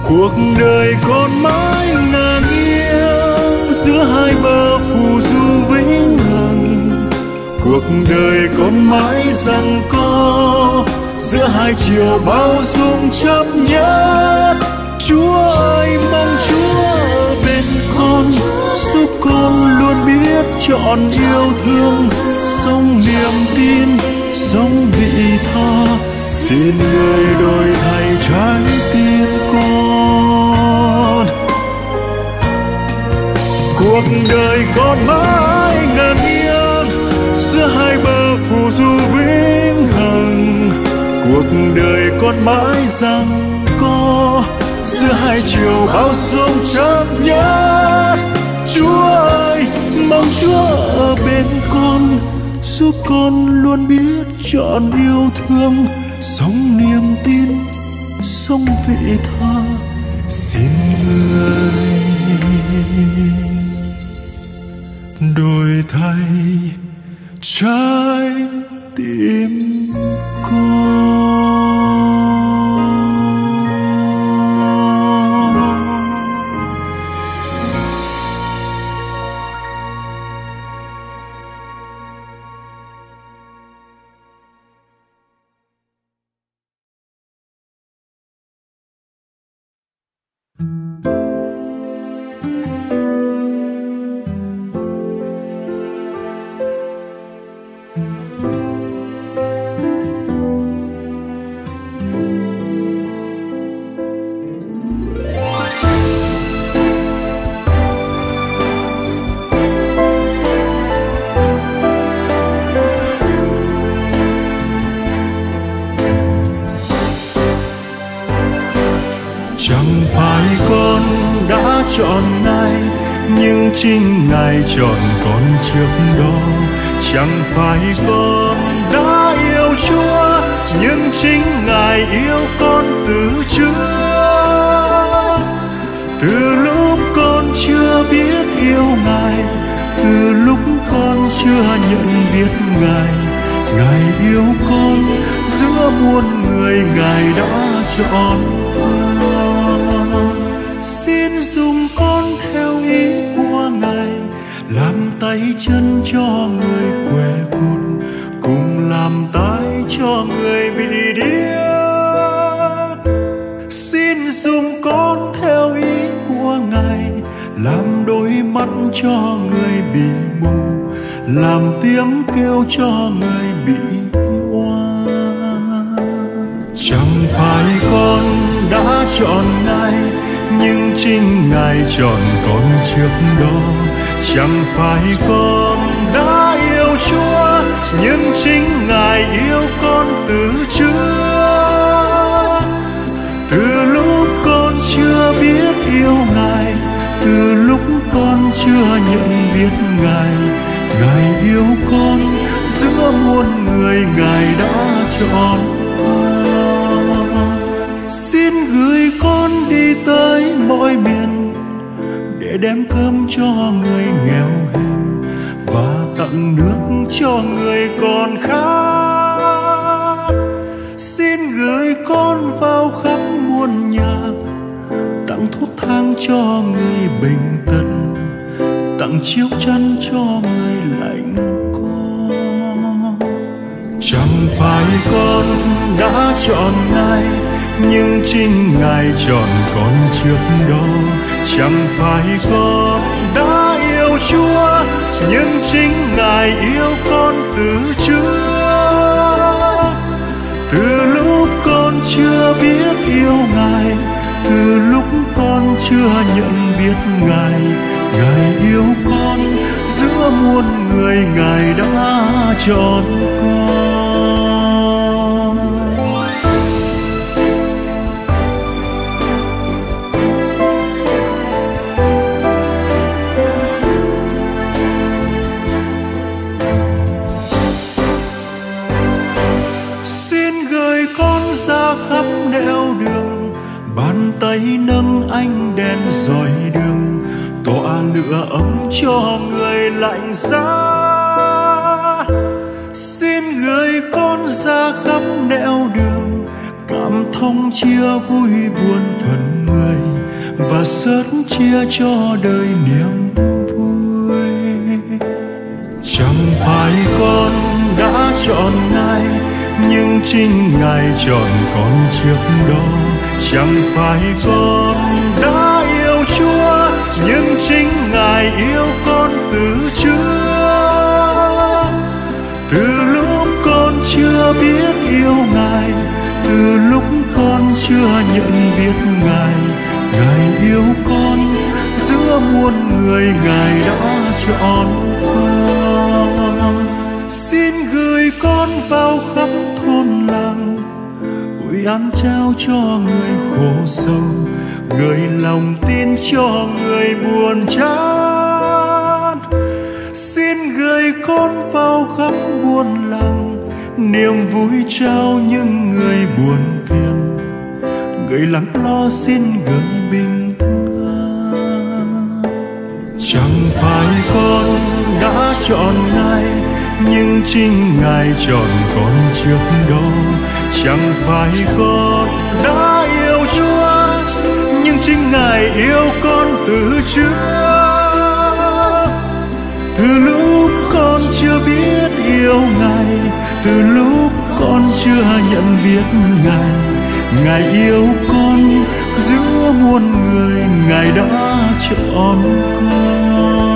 Speaker 1: cuộc đời còn mãi ngàn nghiêng giữa hai bờ phù du vĩnh hằng. Cuộc đời còn mãi rằng co, giữa hai chiều bao dung chấp nhất. Chúa ơi, mong chúa bên con, giúp con luôn biết chọn yêu thương sống niềm tin, sống vị tha. Xin người đổi thay trái tim con. Cuộc đời con mãi ngàn yên giữa hai bờ phù du vĩnh hằng. Cuộc đời con mãi rằng có giữa hai chiều bao sông chấp nhất chúa ơi, mong chúa ở bên con giúp con luôn biết chọn yêu thương, sống niềm tin, sống vị tha, xin người. Đổi thay trái dùng theo ý của ngài, làm tay chân cho người què cụt, cùng làm tay cho người bị điếc. Xin dùng con theo ý của ngài, làm đôi mắt cho người bị mù, làm tiếng kêu cho người bị oan chẳng phải con đã chọn ngài nhưng chính ngài chọn con trước đó. Chẳng phải con đã yêu chúa, nhưng chính ngài yêu con từ trước. Từ lúc con chưa biết yêu ngài, từ lúc con chưa nhận biết ngài ngài yêu con giữa muôn người ngài đã chọn mỗi miền để đem cơm cho người nghèo hèn và tặng nước cho người còn khát xin gửi con vào khắp muôn nhà, tặng thuốc thang cho người bình tật tặng chiếu chăn cho người lạnh con. chẳng phải con đã chọn ngay nhưng chính ngài chọn con trước đó. Chẳng phải con đã yêu chúa, nhưng chính ngài yêu con từ trước. Từ lúc con chưa biết yêu ngài, từ lúc con chưa nhận biết ngài ngài yêu con giữa muôn người ngài đã chọn con. Giá xin gửi con ra khắp nẻo đường, cảm thông chia vui buồn phần người và sớt chia cho đời niềm vui. Chẳng phải con đã chọn ngài nhưng chính ngài chọn con trước đó. Chẳng phải con đã yêu chúa, nhưng chính ngài yêu con chưa biết yêu ngài, từ lúc con chưa nhận biết ngài. Ngài yêu con, giữa muôn người ngài đã chọn con. Xin gửi con vào khắp thôn làng, ủi ăn trao cho người khổ sầu, gửi lòng tin cho người buồn chán. Xin gửi con vào khắp niềm vui trao những người buồn phiền. Người lắng lo xin gửi bình an. Chẳng phải con đã chọn ngài, nhưng chính ngài chọn con trước đó. Chẳng phải con đã yêu chúa, nhưng chính ngài yêu con từ trước. Từ lúc con chưa biết yêu ngài từ lúc con chưa nhận biết ngài ngài yêu con, giữa muôn người ngài đã chọn con.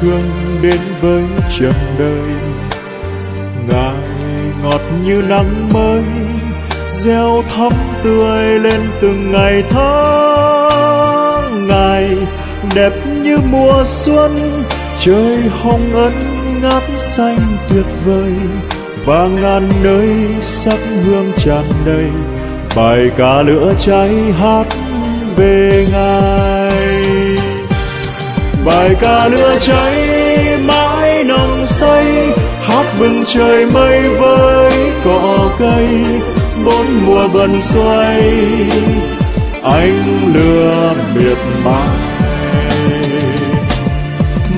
Speaker 1: Thương đến với trần đời. Ngài ngọt như nắng mới, gieo thắm tươi lên từng ngày tháng ngày đẹp như mùa xuân, trời hồng ấn ngát xanh tuyệt vời. Và ngàn nơi sắc hương tràn đầy, bài ca lửa cháy hát về ngài bài ca lửa cháy, mãi nồng say, hát vừng trời mây với cỏ cây, bốn mùa vần xoay. Anh lừa miệt mài.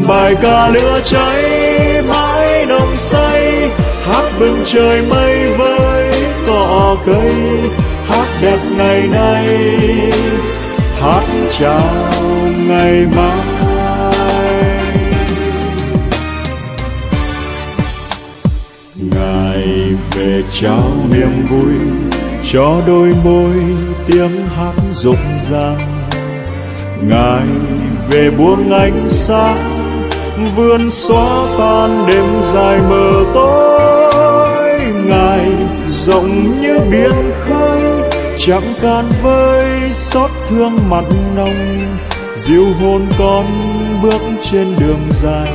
Speaker 1: Bài ca lửa cháy, mãi nồng say, hát bừng trời mây với cỏ cây, hát đẹp ngày nay. Hát chào ngày mai. Về trao niềm vui cho đôi môi tiếng hát rộn ràng. Ngài về buông ánh sáng vươn xóa tan đêm dài mờ tối. Ngài rộng như biển khơi, chẳng can vơi xót thương mặt nồng. Diêu hồn con bước trên đường dài,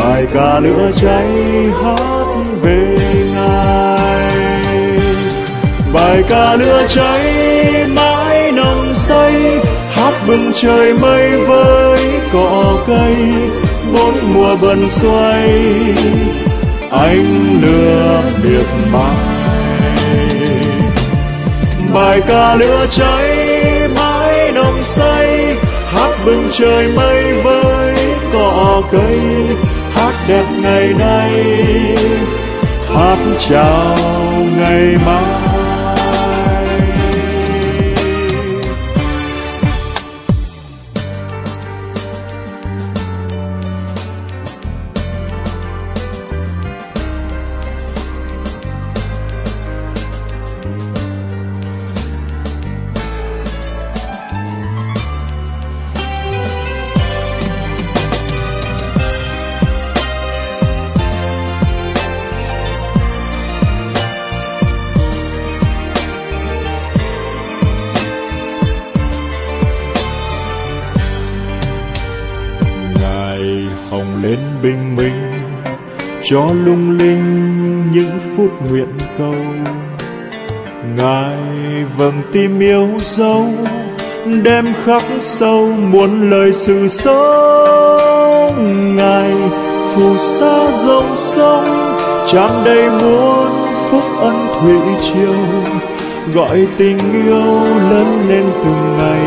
Speaker 1: bài ca lửa cháy hát về bài ca lửa cháy, mãi nồng say, hát bừng trời mây với cỏ cây, bốn mùa vần xoay. Anh lừa miệt mài. Bài ca lửa cháy, mãi nồng say, hát bừng trời mây với cỏ cây. Hát đẹp ngày nay, hát chào ngày mai. Lung linh những phút nguyện cầu. Ngài vầng tim yêu dấu, đem khắc sâu muôn lời sự sống. Ngài phù sa dòng sông, tràn đầy muôn phúc ân thủy triều. Gọi tình yêu lớn lên từng ngày,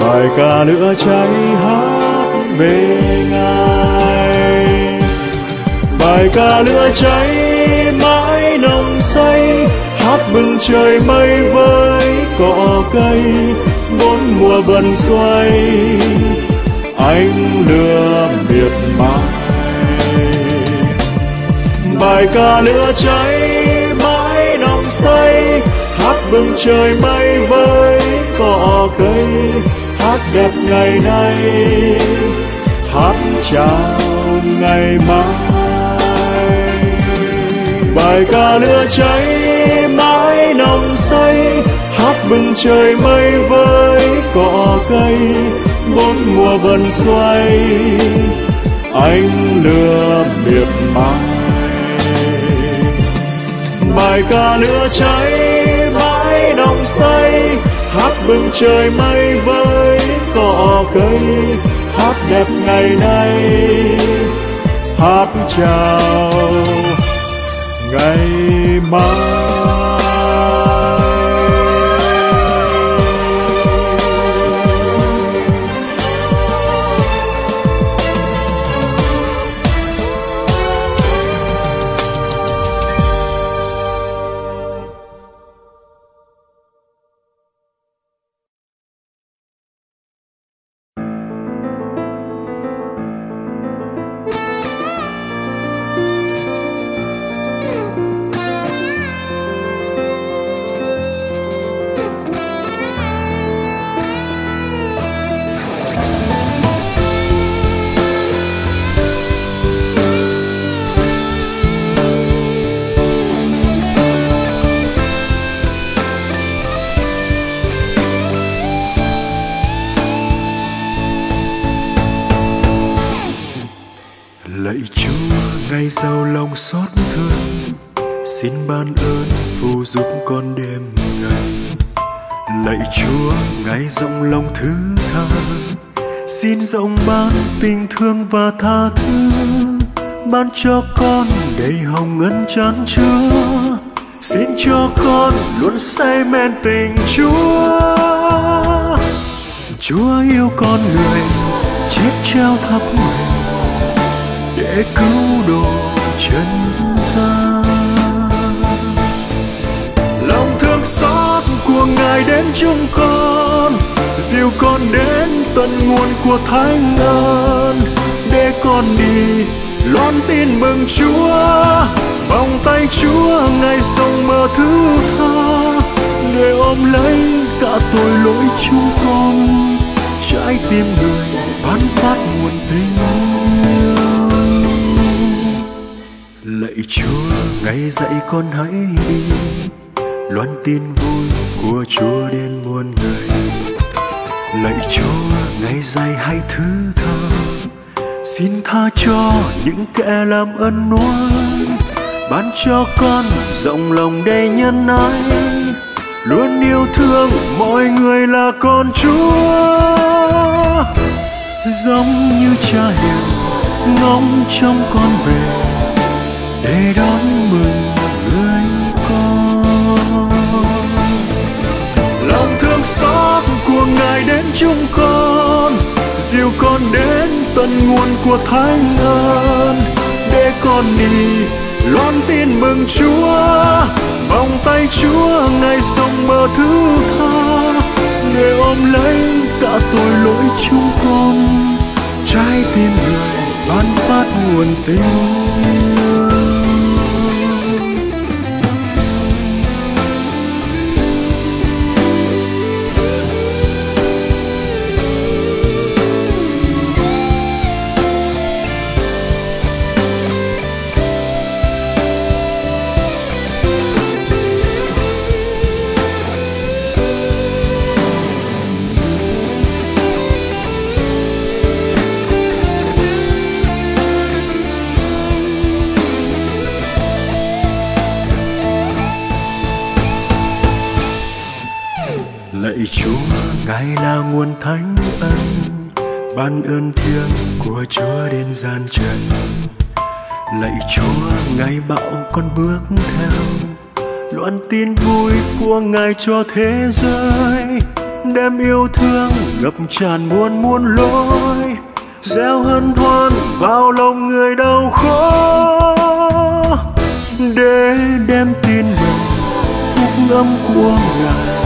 Speaker 1: bài ca lửa cháy hát về ngài bài ca lửa cháy, mãi nồng say, hát bừng trời mây với cỏ cây, bốn mùa vần xoay. Anh lửa miệt mài. Bài ca lửa cháy, mãi nồng say, hát bừng trời mây với cỏ cây. Hát đẹp ngày nay, hát chào ngày mai bài ca lửa cháy mãi nồng say, hát bừng trời mây với cỏ cây, bốn mùa vần xoay. Anh lửa miệt mài. Bài ca lửa cháy mãi nồng say, hát bừng trời mây với cỏ cây. Hát đẹp ngày nay, hát chào ngày mai. Cho con đầy hồng ân chan chứa xin cho con luôn say men tình chúa. Chúa yêu con người, chết treo thập người để cứu độ chân gian. Lòng thương xót của ngài đến chúng con, dìu con đến tận nguồn của thánh ơn để con đi loan tin mừng chúa, vòng tay chúa ngài sông mơ thứ tha. Người ôm lấy cả tội lỗi chúng con, trái tim người ban phát nguồn tình lạy chúa, ngày dạy con hãy đi. Loan tin vui của chúa đến muôn người. Lạy chúa, ngày dạy hãy thứ tha xin tha cho những kẻ làm ân oán ban cho con rộng lòng đầy nhân ái. Luôn yêu thương mọi người là con chúa. Giống như cha hiền, ngóng trông con về để đón mừng người con. Lòng thương xót của ngài đến chúng con dìu con đến tận nguồn của thánh ơn để con đi, loan tin mừng chúa. Vòng tay chúa ngày sông mơ thứ tha. Người ôm lấy cả tội lỗi chúng con. Trái tim người ban phát nguồn tình yêu cho thế giới, đem yêu thương ngập tràn muôn muôn lối gieo hân hoan vào lòng người đau khổ, để đem tin mừng phúc âm của ngài,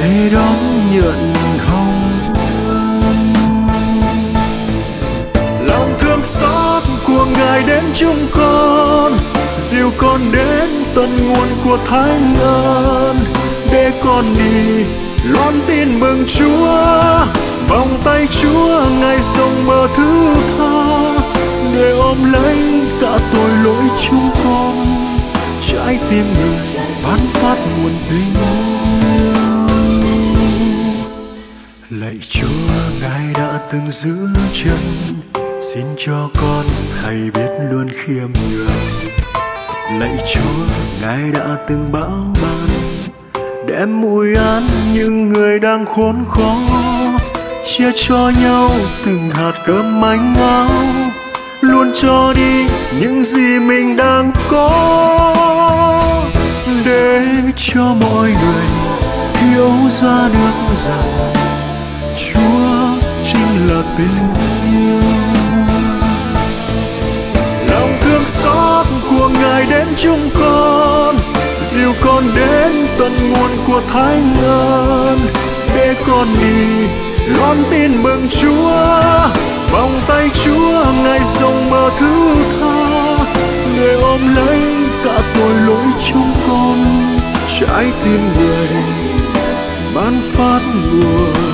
Speaker 1: để đón nhận hồng ân lòng thương xót của ngài đến chúng con, dìu con đến tận nguồn của thánh ngân để con đi, loan tin mừng chúa. Vòng tay chúa, ngài sông mơ thứ tha. Để ôm lấy cả tội lỗi chúng con. Trái tim người ban phát nguồn tình lạy chúa, ngài đã từng giữ chân. Xin cho con hay biết luôn khiêm nhường. Lạy chúa, ngài đã từng bão ban Em mùi an những người đang khốn khó, chia cho nhau từng hạt cơm manh áo luôn cho đi những gì mình đang có. Để cho mọi người hiểu ra được rằng Chúa chính là tình yêu. Lòng thương xót của ngài đến chúng con dìu con đến tận nguồn của thánh ơn để con đi, loan tin mừng chúa. Vòng tay chúa, ngài rộng mở thứ tha. Người ôm lấy cả tội lỗi chúng con. Trái tim người ban phát nguồn.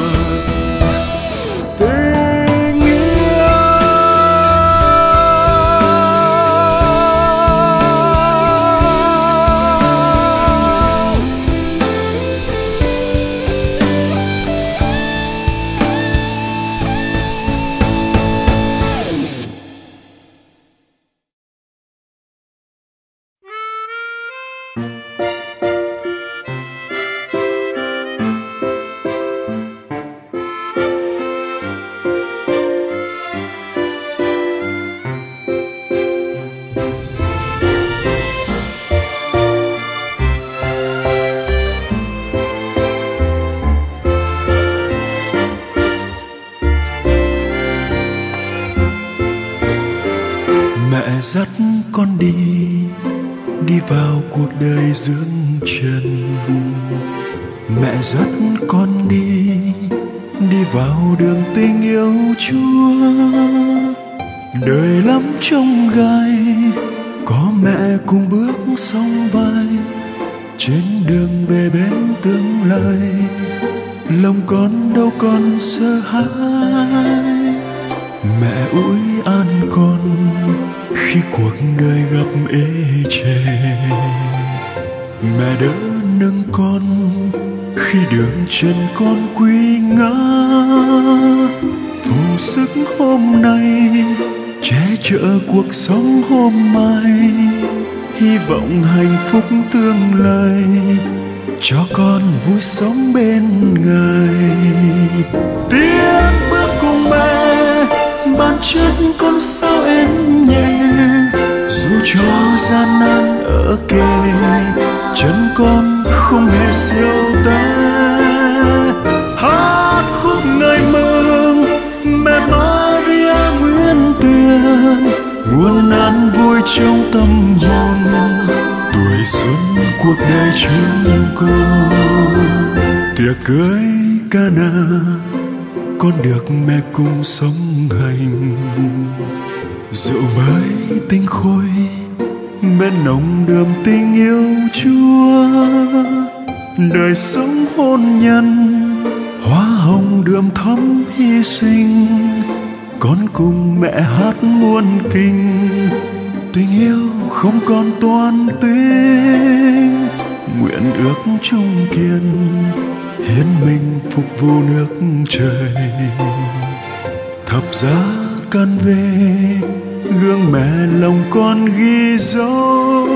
Speaker 1: Ê chề. Mẹ đỡ nâng con khi đường chân con quy ngã. Phù sức hôm nay, che chở cuộc sống hôm mai. Hy vọng hạnh phúc tương lai cho con vui sống bên ngài. Tiến bước cùng mẹ bàn chân con sao em nhẹ cho gian nan ở kề. Chân con không hề siêu té hát khúc ngày mừng, mẹ Maria nguyên Tuyền nguồn an vui trong tâm hồn, tuổi xuân cuộc đời chúng con tiệc cưới cana con được mẹ cùng sống hành rượu mới tinh khôi, bên nồng đượm tình yêu chúa. Đời sống hôn nhân, hoa hồng đượm thấm hy sinh. Con cùng mẹ hát muôn kinh, tình yêu không còn toan tính. Nguyện ước chung kiên, hiến mình phục vụ nước trời. Thập giá can về gương mẹ lòng con ghi dấu.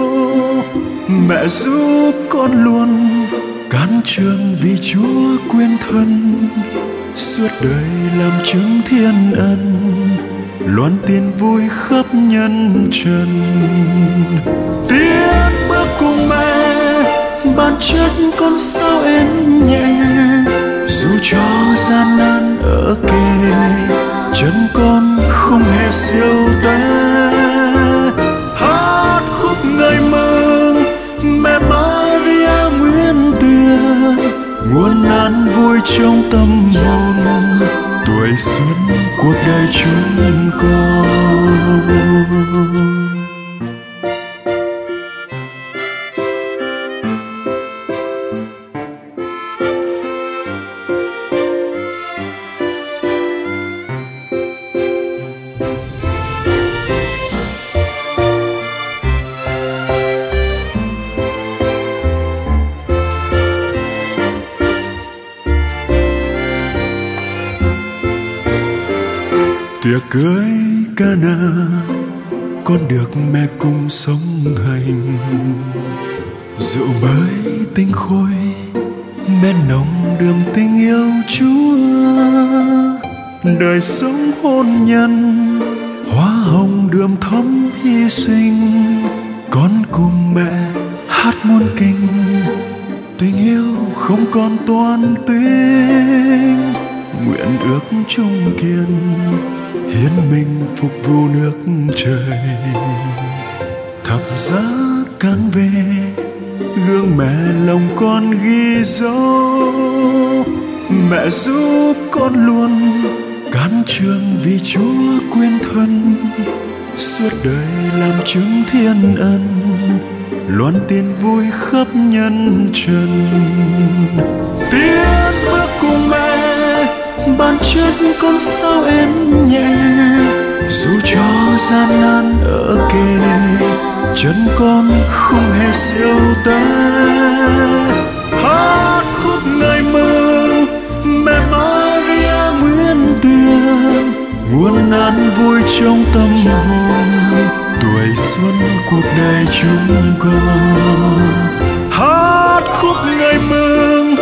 Speaker 1: Mẹ giúp con luôn cán trường vì chúa quyên thân. Suốt đời làm chứng thiên ân loan tin vui khắp nhân trần. Tiến bước cùng mẹ bàn chân con sao em nhẹ. Dù cho gian nan ở kề, chân con không hề siêu té hát khúc ngày mừng, mẹ Maria Nguyễn Tuyền. Nguồn an vui trong tâm hồn, tuổi xuân cuộc đời chúng con. Gian nan ở kề chân con không hề siêu té hát khúc ngày mừng mẹ Maria Nguyễn Tuyền nguồn an vui trong tâm hồn, tuổi xuân cuộc đời chúng con hát khúc ngày mừng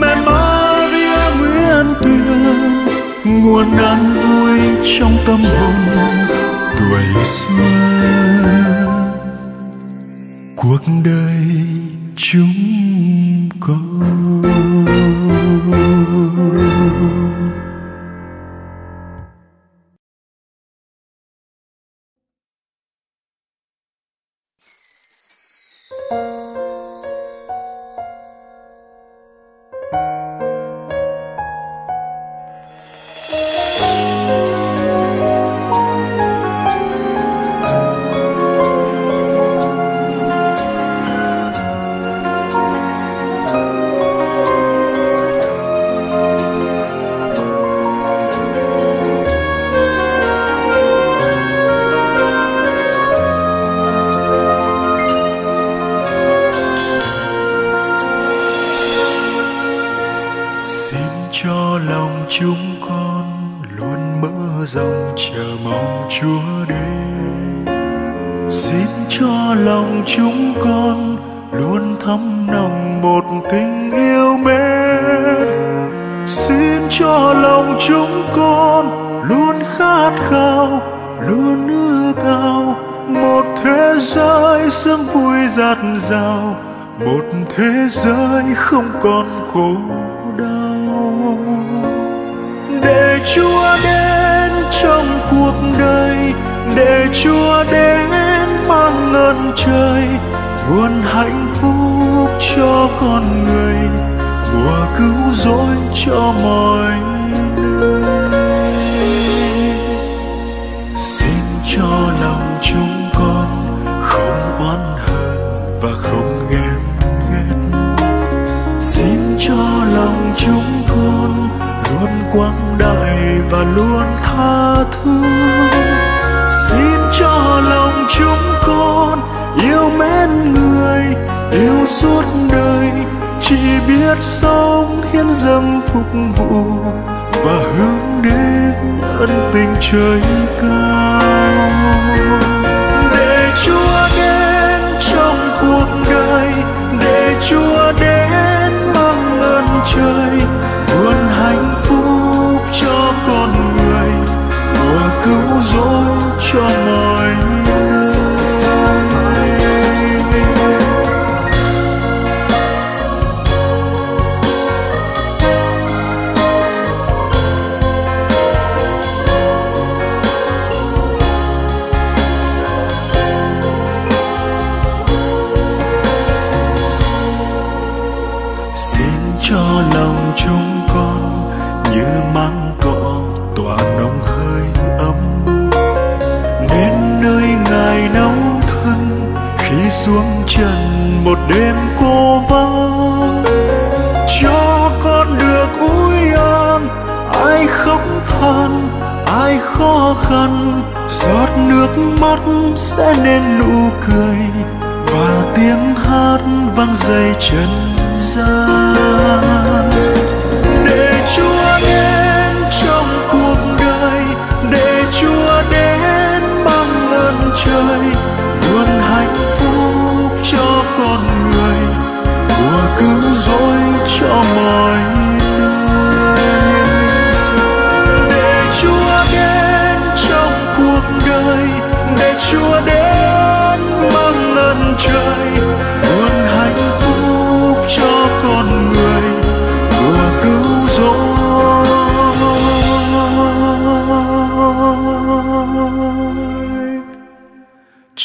Speaker 1: mẹ Maria Nguyễn Tuyền nguồn an vui trong tâm hồn tuổi xưa cuộc đời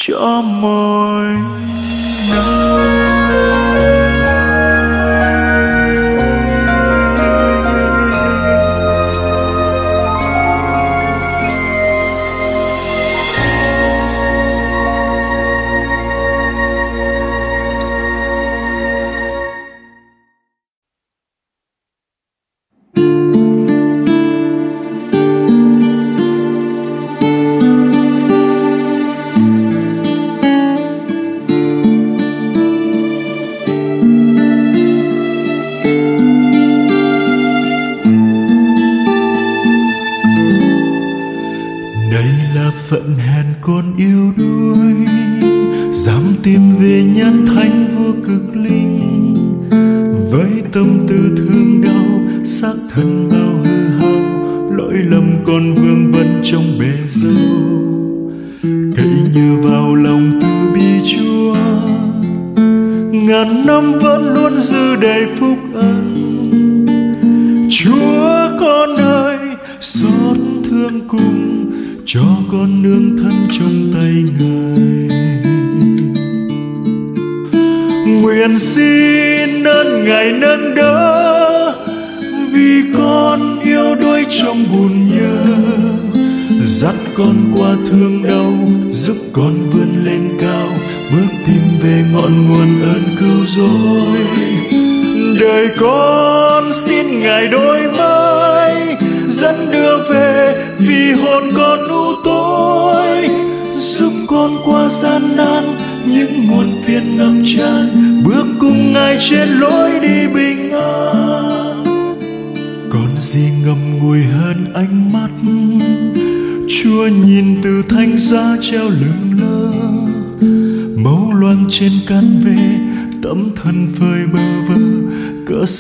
Speaker 1: cho mọi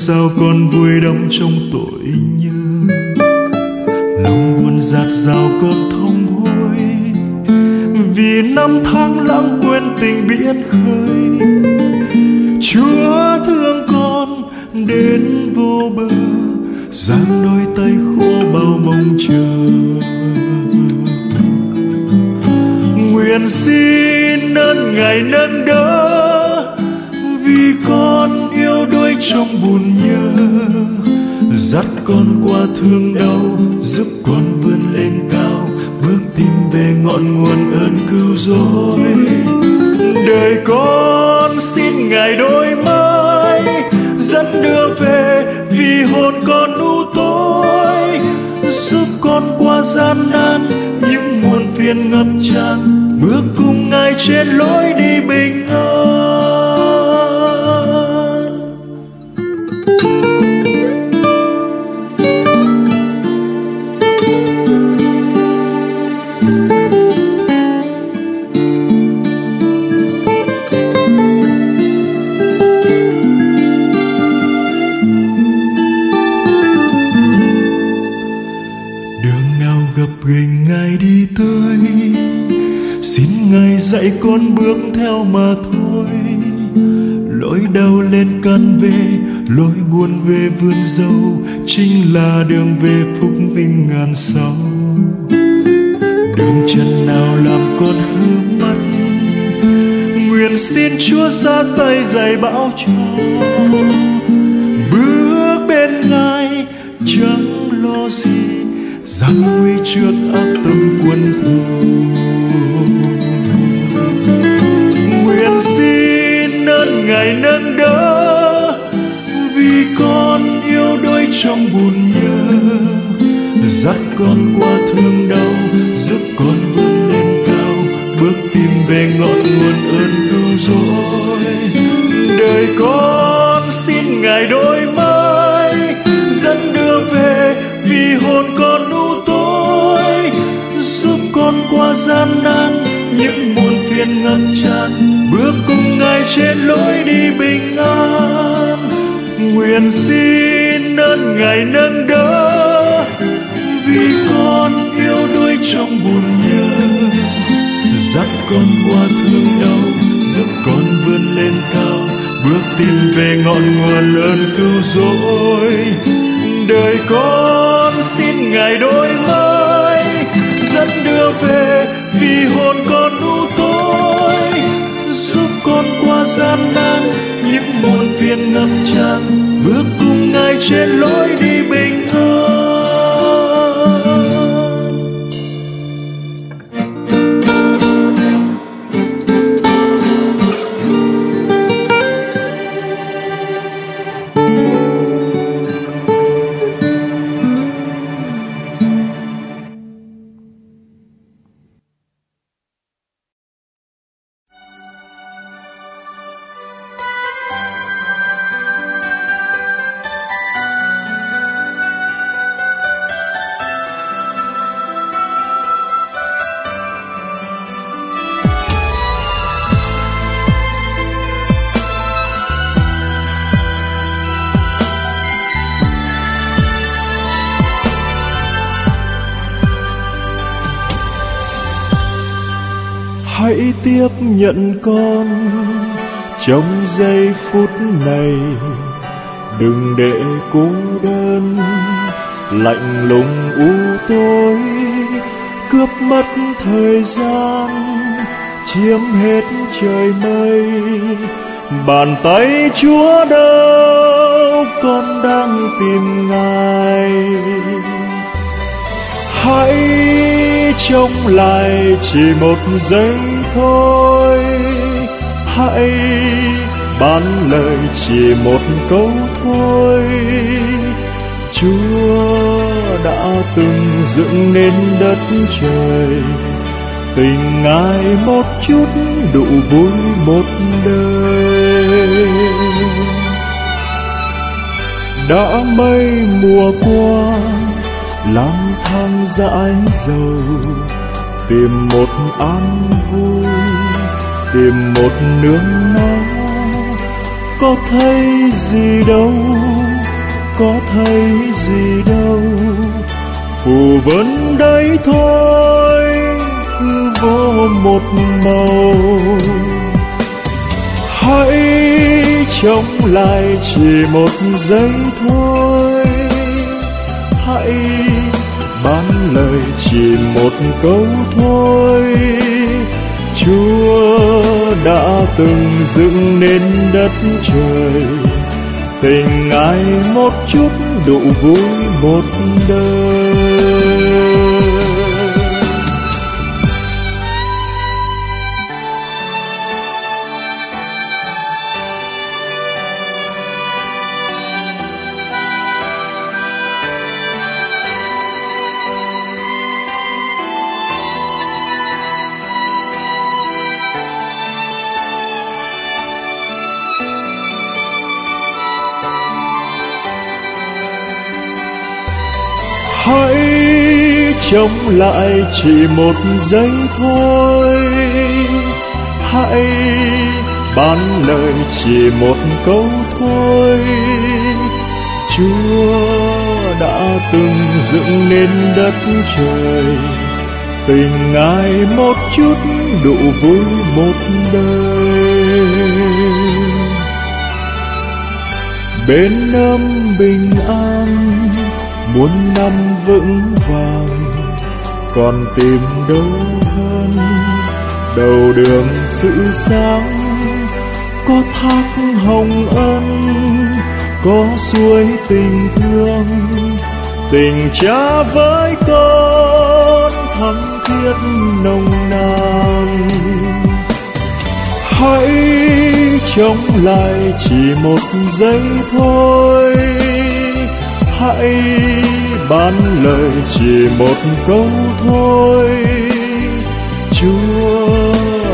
Speaker 1: sao con vui đắm trong tội như? Lòng buồn giạt rào con thông hối. Vì năm tháng tay bảo cho bước bên ngài chẳng lo gì? Gian nguy trước ác tâm quân thù nguyện xin ơn ngài nâng đỡ, vì con yêu đôi trong buồn nhớ. Dắt con qua thương đau, giúp con vươn lên cao, bước tìm về ngọn nguồn ơn cứu rỗi con xin ngài đôi mới dẫn đưa về vì hồn con u tối, giúp con qua gian nan những muôn phiền ngập tràn. Bước cùng ngài trên lối đi bình an, nguyện xin ơn ngài nâng đỡ. Vì con yêu đuối trong buồn nhớ, dắt con qua thương đau, giúp con vươn lên cao bước tìm về ngọn nguồn ơn cứu rỗi. Đời con xin ngài đôi mới, dẫn đưa về vì hồn con u tối giúp con qua gian nan, những muôn phiền ngập tràn. Bước cùng ngài trên lối đi bình bàn tay chúa đâu con đang tìm ngài. Hãy trông lại chỉ một giây thôi. Hãy bán lời chỉ một câu thôi. Chúa đã từng dựng nên đất trời. Tình ngài một chút đủ vui một đời. Đã mấy mùa qua lang thang dãi dầu, tìm một an vui, tìm một nương náu có thấy gì đâu, có thấy gì đâu, phù vân đấy thôi, cứ vô một màu. Hãy chống lại chỉ một giây thôi. Hãy bán lời chỉ một câu thôi. Chúa đã từng dựng nên đất trời, tình ai một chút đủ vui một đời. Hãy chống lại chỉ một giây thôi. Hãy bán lời chỉ một câu thôi. Chúa đã từng dựng nên đất trời. Tình ngài một chút đủ vui một đời. Bên năm bình an muôn năm vững vàng, còn tìm đâu hơn. Đầu đường sự sáng, có thác hồng ân, có suối tình thương. Tình cha với con thắm thiết nồng nàn. Hãy chống lại chỉ một giây thôi hãy bán lời chỉ một câu thôi. Chúa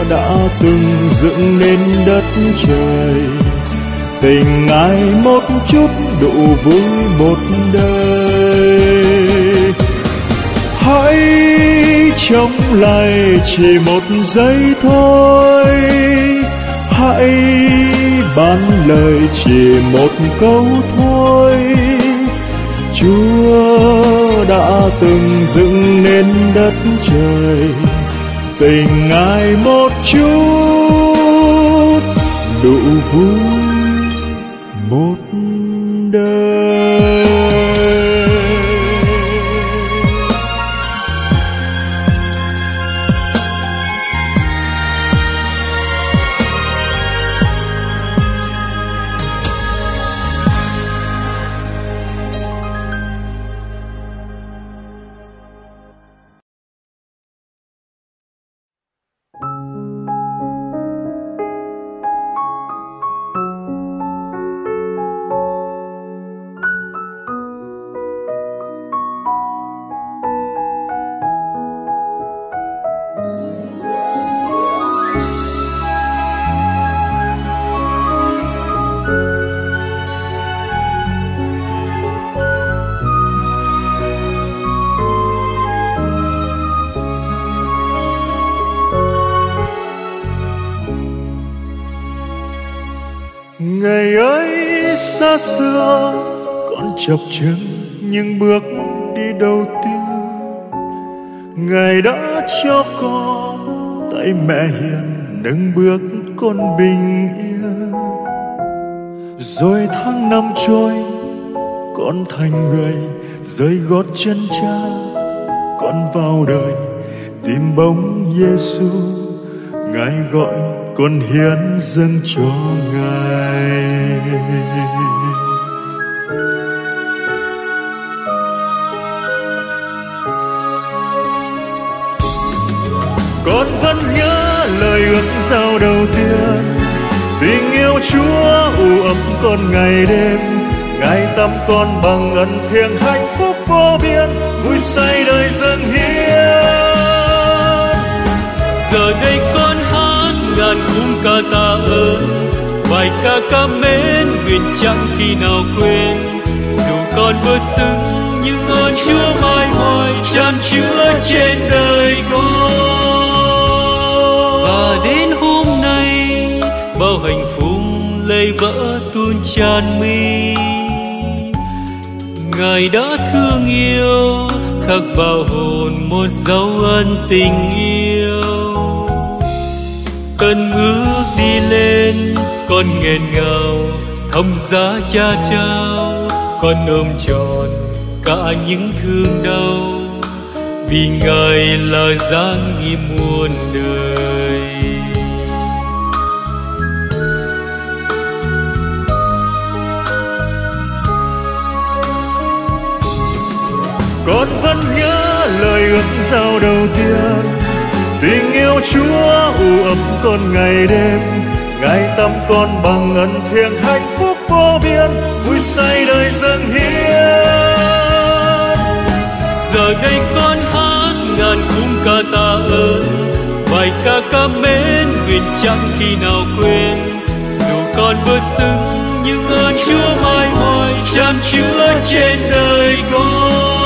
Speaker 1: đã từng dựng nên đất trời, tình ngài một chút đủ vui một đời. Hãy chống lại chỉ một giây thôi. Hãy bán lời chỉ một câu thôi. Chúa đã từng dựng nên đất trời. Tình ngài một chút đủ vui một chân cha, con vào đời tìm bóng Giêsu ngài gọi con hiến dâng cho ngài. Con vẫn nhớ lời ước giao đầu tiên, tình yêu chúa ủ ấm con ngày đêm. Ngài tâm con bằng ân thiêng hạnh phúc vô biên, vui say đời dân hiến.
Speaker 3: Giờ đây con hát ngàn cung ca ta ơn, bài ca ca mến nguyện chẳng khi nào quên. Dù con vừa xứng nhưng ơn chúa mãi hoài chan chứa trên đời con. Và đến hôm nay, bao hạnh phúc lây vỡ tuôn tràn mi ngài đã thương yêu, khắc vào hồn một dấu ân tình yêu. Cơn ước đi lên, con nghẹn ngào thầm giá cha trao. Con ôm tròn cả những thương đau, vì ngài là dáng nghi muôn đời.
Speaker 1: Con vẫn nhớ lời ước giao đầu tiên. Tình yêu chúa u ấm con ngày đêm, ngài tâm con bằng ân thiêng hạnh phúc vô biên, vui say đời dâng hiến.
Speaker 3: Giờ đây con hát ngàn cung ca ta ơn, bài ca ca mến nguyện chẳng khi nào quên. Dù con vượt xứng, nhưng ơn chúa mãi hoài chan chứa trên đời con.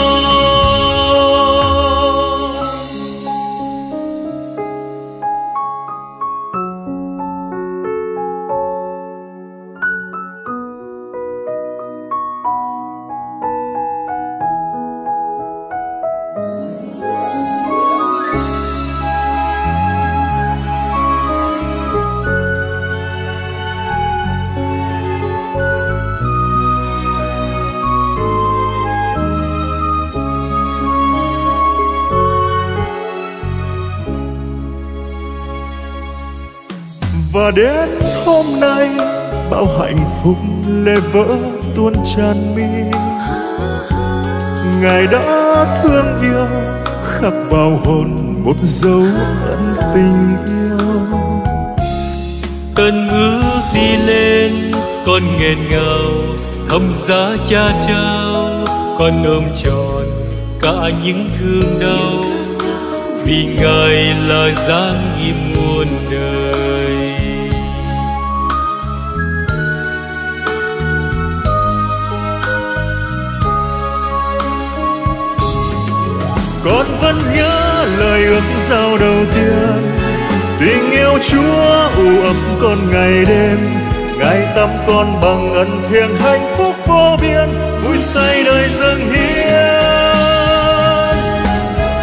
Speaker 1: Đến hôm nay, bao hạnh phúc lệ vỡ tuôn tràn mi. Ngài đã thương yêu, khắc vào hồn một dấu ân tình yêu.
Speaker 3: Cơn mưa đi lên, con nghẹn ngào, thầm giá cha trao. Con ôm tròn cả những thương đau, vì ngài là dáng im muôn đời.
Speaker 1: Con vẫn nhớ lời ước giao đầu tiên. Tình yêu chúa u ấm con ngày đêm, ngài tâm con bằng ân thiêng hạnh phúc vô biên, vui say đời dâng hiến.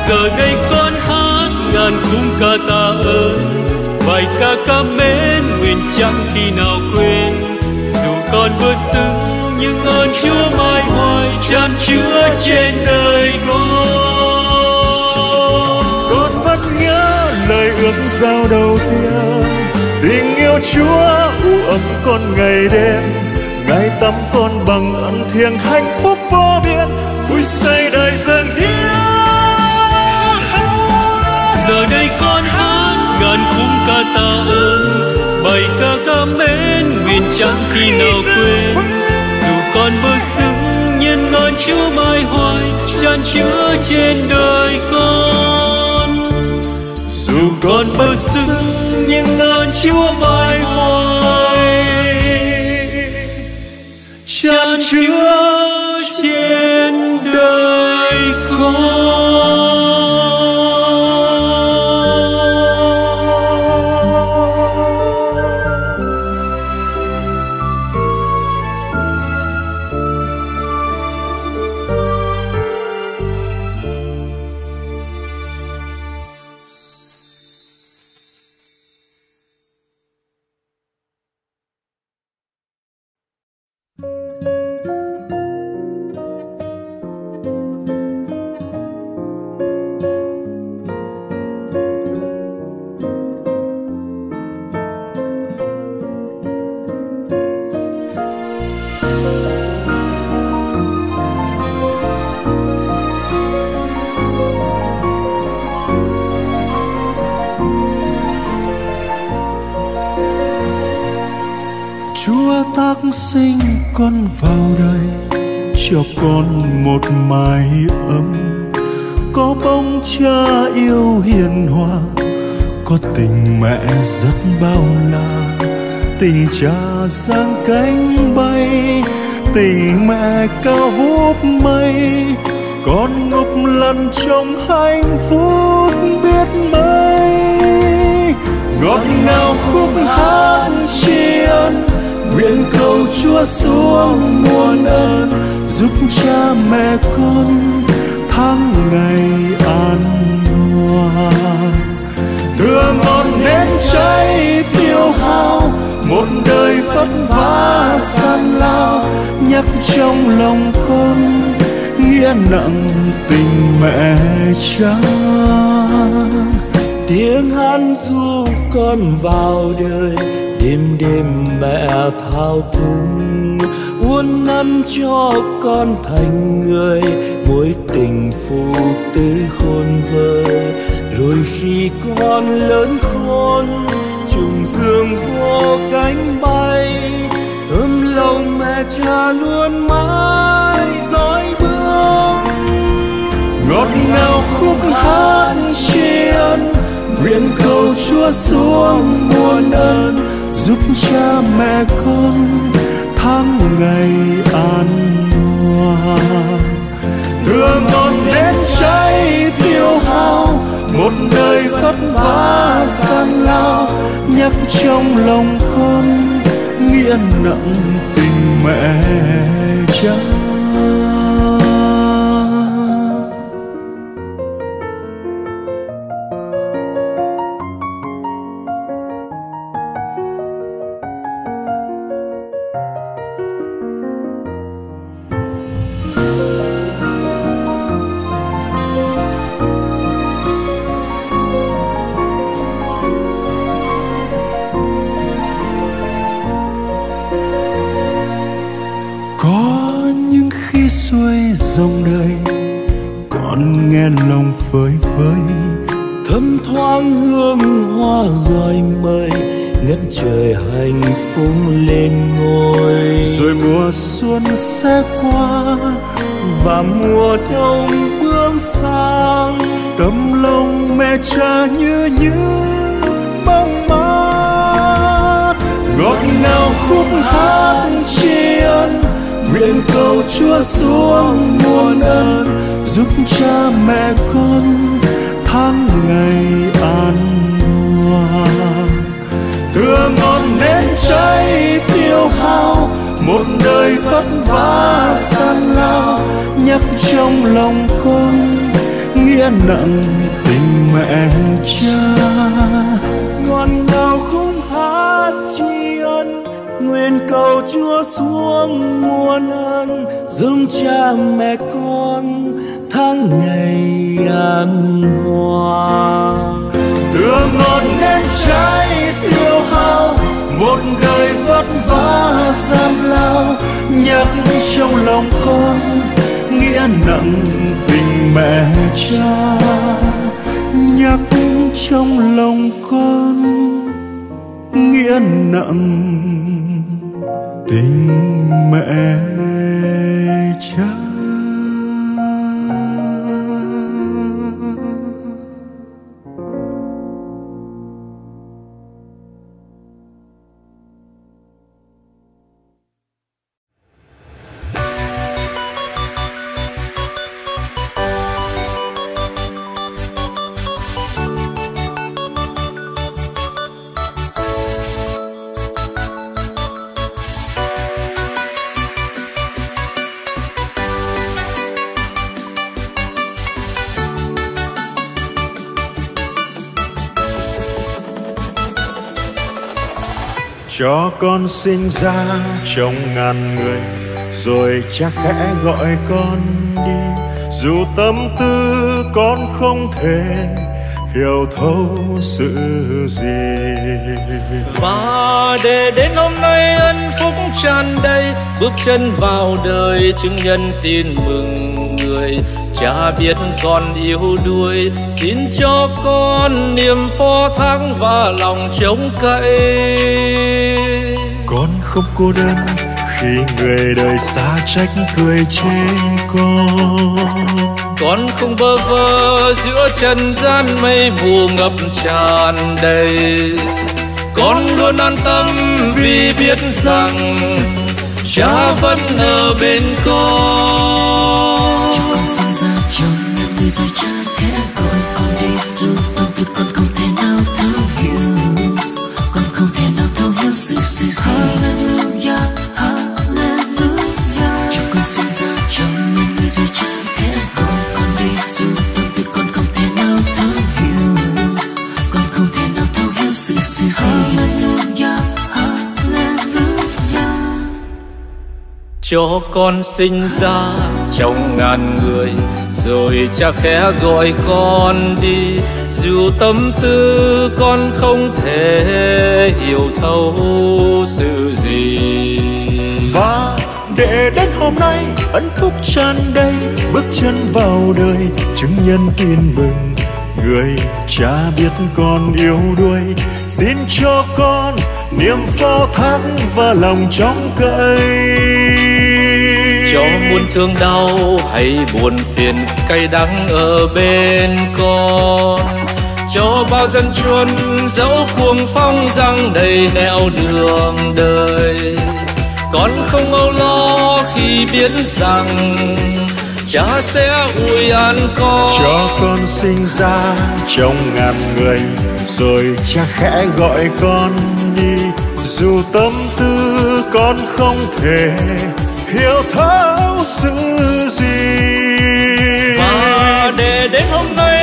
Speaker 3: Giờ đây con hát ngàn cung ca ta ơn, bài ca ca mến nguyện chẳng khi nào quên. Dù con vừa xứng nhưng ơn chúa mãi hoài tràn chứa trên đời con.
Speaker 1: Bước giao đầu tiên. Tình yêu chúa u ấm con ngày đêm, ngài tắm con bằng ân thiêng hạnh phúc vô biên. Vui say đời dân hiến.
Speaker 3: Giờ đây con hát ngàn khung ca tạ ơn bài ca ca mến nguyện chẳng khi nào quên. Dù con bơ xứng nhân ơn chúa mai hoài tràn chứa trên đời con bờ còn xứng nhưng ơn chúa mãi hoài chan chúa
Speaker 1: sinh con vào đây cho con một mái ấm. Có bông cha yêu hiền hòa, có tình mẹ rất bao la. Tình cha giang cánh bay, tình mẹ cao vút mây. Con ngục lăn trong hạnh phúc biết mấy. Ngọt ngào khúc hát tri ân nguyện cầu chúa xuống muôn ơn, giúp cha mẹ con tháng ngày an hòa thừa ngọn nến cháy tiêu hao, một đời vất vả gian lao, nhắc trong lòng con nghĩa nặng tình mẹ cha.
Speaker 4: Tiếng hát du con vào đời đêm đêm mẹ thao thức uốn nắn cho con thành người. Mối tình phụ tử khôn vơi rồi khi con lớn khôn, trùng dương vô cánh bay. Ấm lòng mẹ cha luôn mãi dõi bước.
Speaker 1: Ngọt ngào khúc hát tri ân nguyện cầu chúa xuống muôn ơn giúp cha mẹ con tháng ngày an hòa. Đưa ngọn nến cháy tiêu hao một đời vất vả gian lao, nhắc trong lòng con nghĩa nặng tình mẹ cha. Con sinh ra trong ngàn người, rồi cha khẽ gọi con đi. Dù tâm tư con không thể hiểu thấu sự gì.
Speaker 3: Và để đến hôm nay ân phúc tràn đầy, bước chân vào đời chứng nhân tin mừng người. Cha biết con yêu đuôi xin cho con niềm phó thác và lòng chống cậy
Speaker 1: con không cô đơn khi người đời xa trách cười chê con
Speaker 3: con không bơ vơ giữa trần gian mây mù ngập tràn đầy. Con luôn an tâm vì biết rằng
Speaker 5: cha vẫn ở bên con.
Speaker 4: Cho con sinh ra trong những sự sự hallelujah hallelujah. Cho con sinh ra trong những người rồi cha kẻ con con đi dù tâm tư con không thể nào thấu hiểu. Con không thể nào thấu hiểu sự sự hallelujah hallelujah.
Speaker 5: Cho con sinh ra trong ngàn người, rồi cha khẽ gọi con đi dù tâm tư con không thể hiểu thấu sự gì.
Speaker 1: Và để đến hôm nay ân phúc tràn đầy bước chân vào đời chứng nhân tin mừng. Người cha biết con yêu đuối xin cho con niềm phó thác và lòng trong cậy.
Speaker 5: Cho muôn thương đau hay buồn phiền cay đắng ở bên con cho bao dân chuôn dẫu cuồng phong răng đầy nẻo đường đời. Con không âu lo khi biết rằng cha sẽ ủi an con.
Speaker 1: Cho con sinh ra trong ngàn người rồi cha khẽ gọi con đi. Dù tâm tư con không thể hiểu thấu sự gì.
Speaker 5: Và để đến hôm nay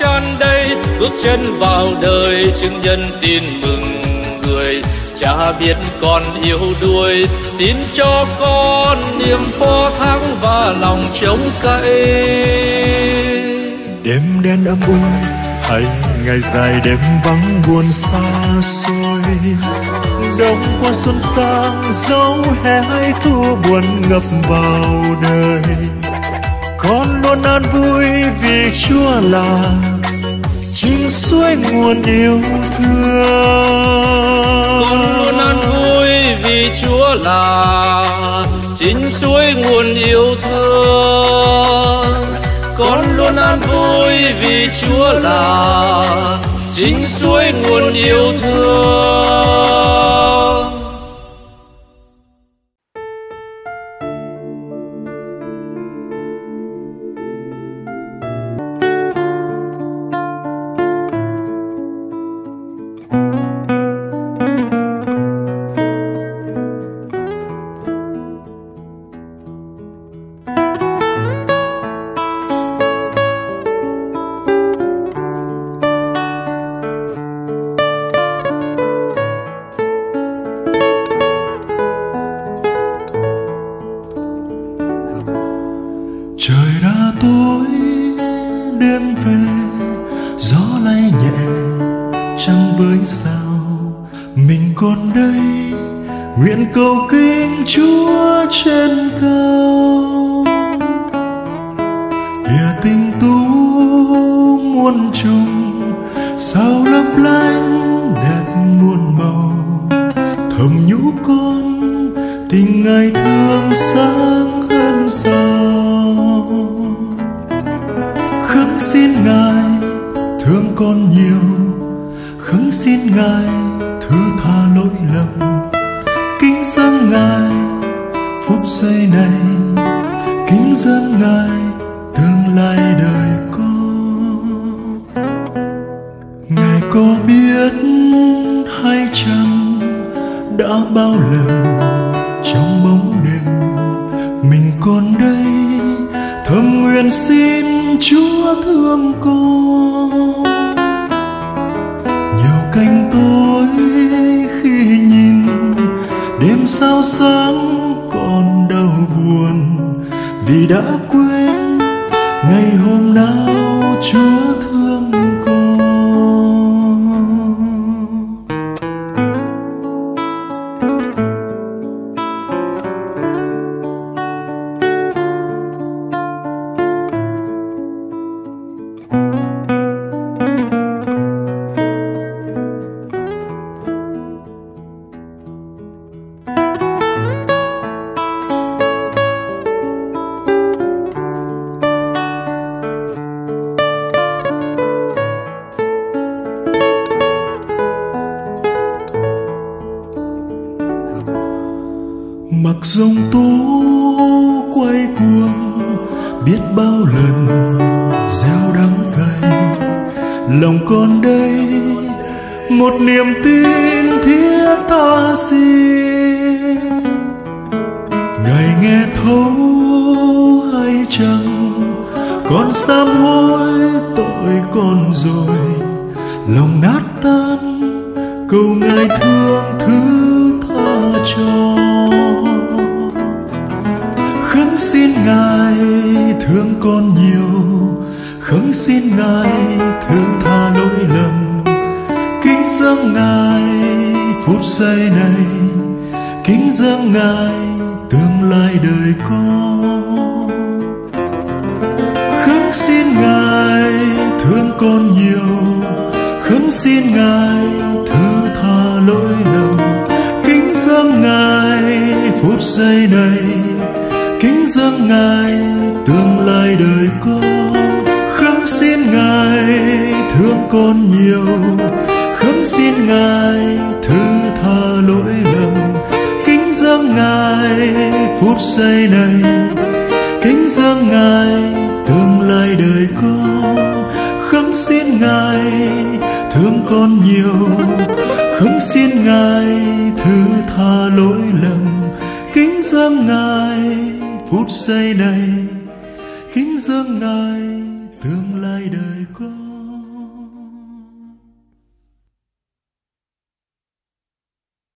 Speaker 5: tràn đầy bước chân vào đời, chứng nhân tin mừng người. Cha biết con yêu đuối xin cho con niềm phó thác và lòng chống cậy.
Speaker 1: Đêm đen âm u hay ngày dài đêm vắng buồn xa xôi. Đông qua xuân sang, dấu hè hay thu buồn ngập vào đời con luôn an vui vì chúa là chính suối nguồn yêu thương.
Speaker 5: Con luôn an vui vì chúa là chính suối nguồn yêu thương. Con luôn an vui vì chúa là chính suối nguồn yêu thương.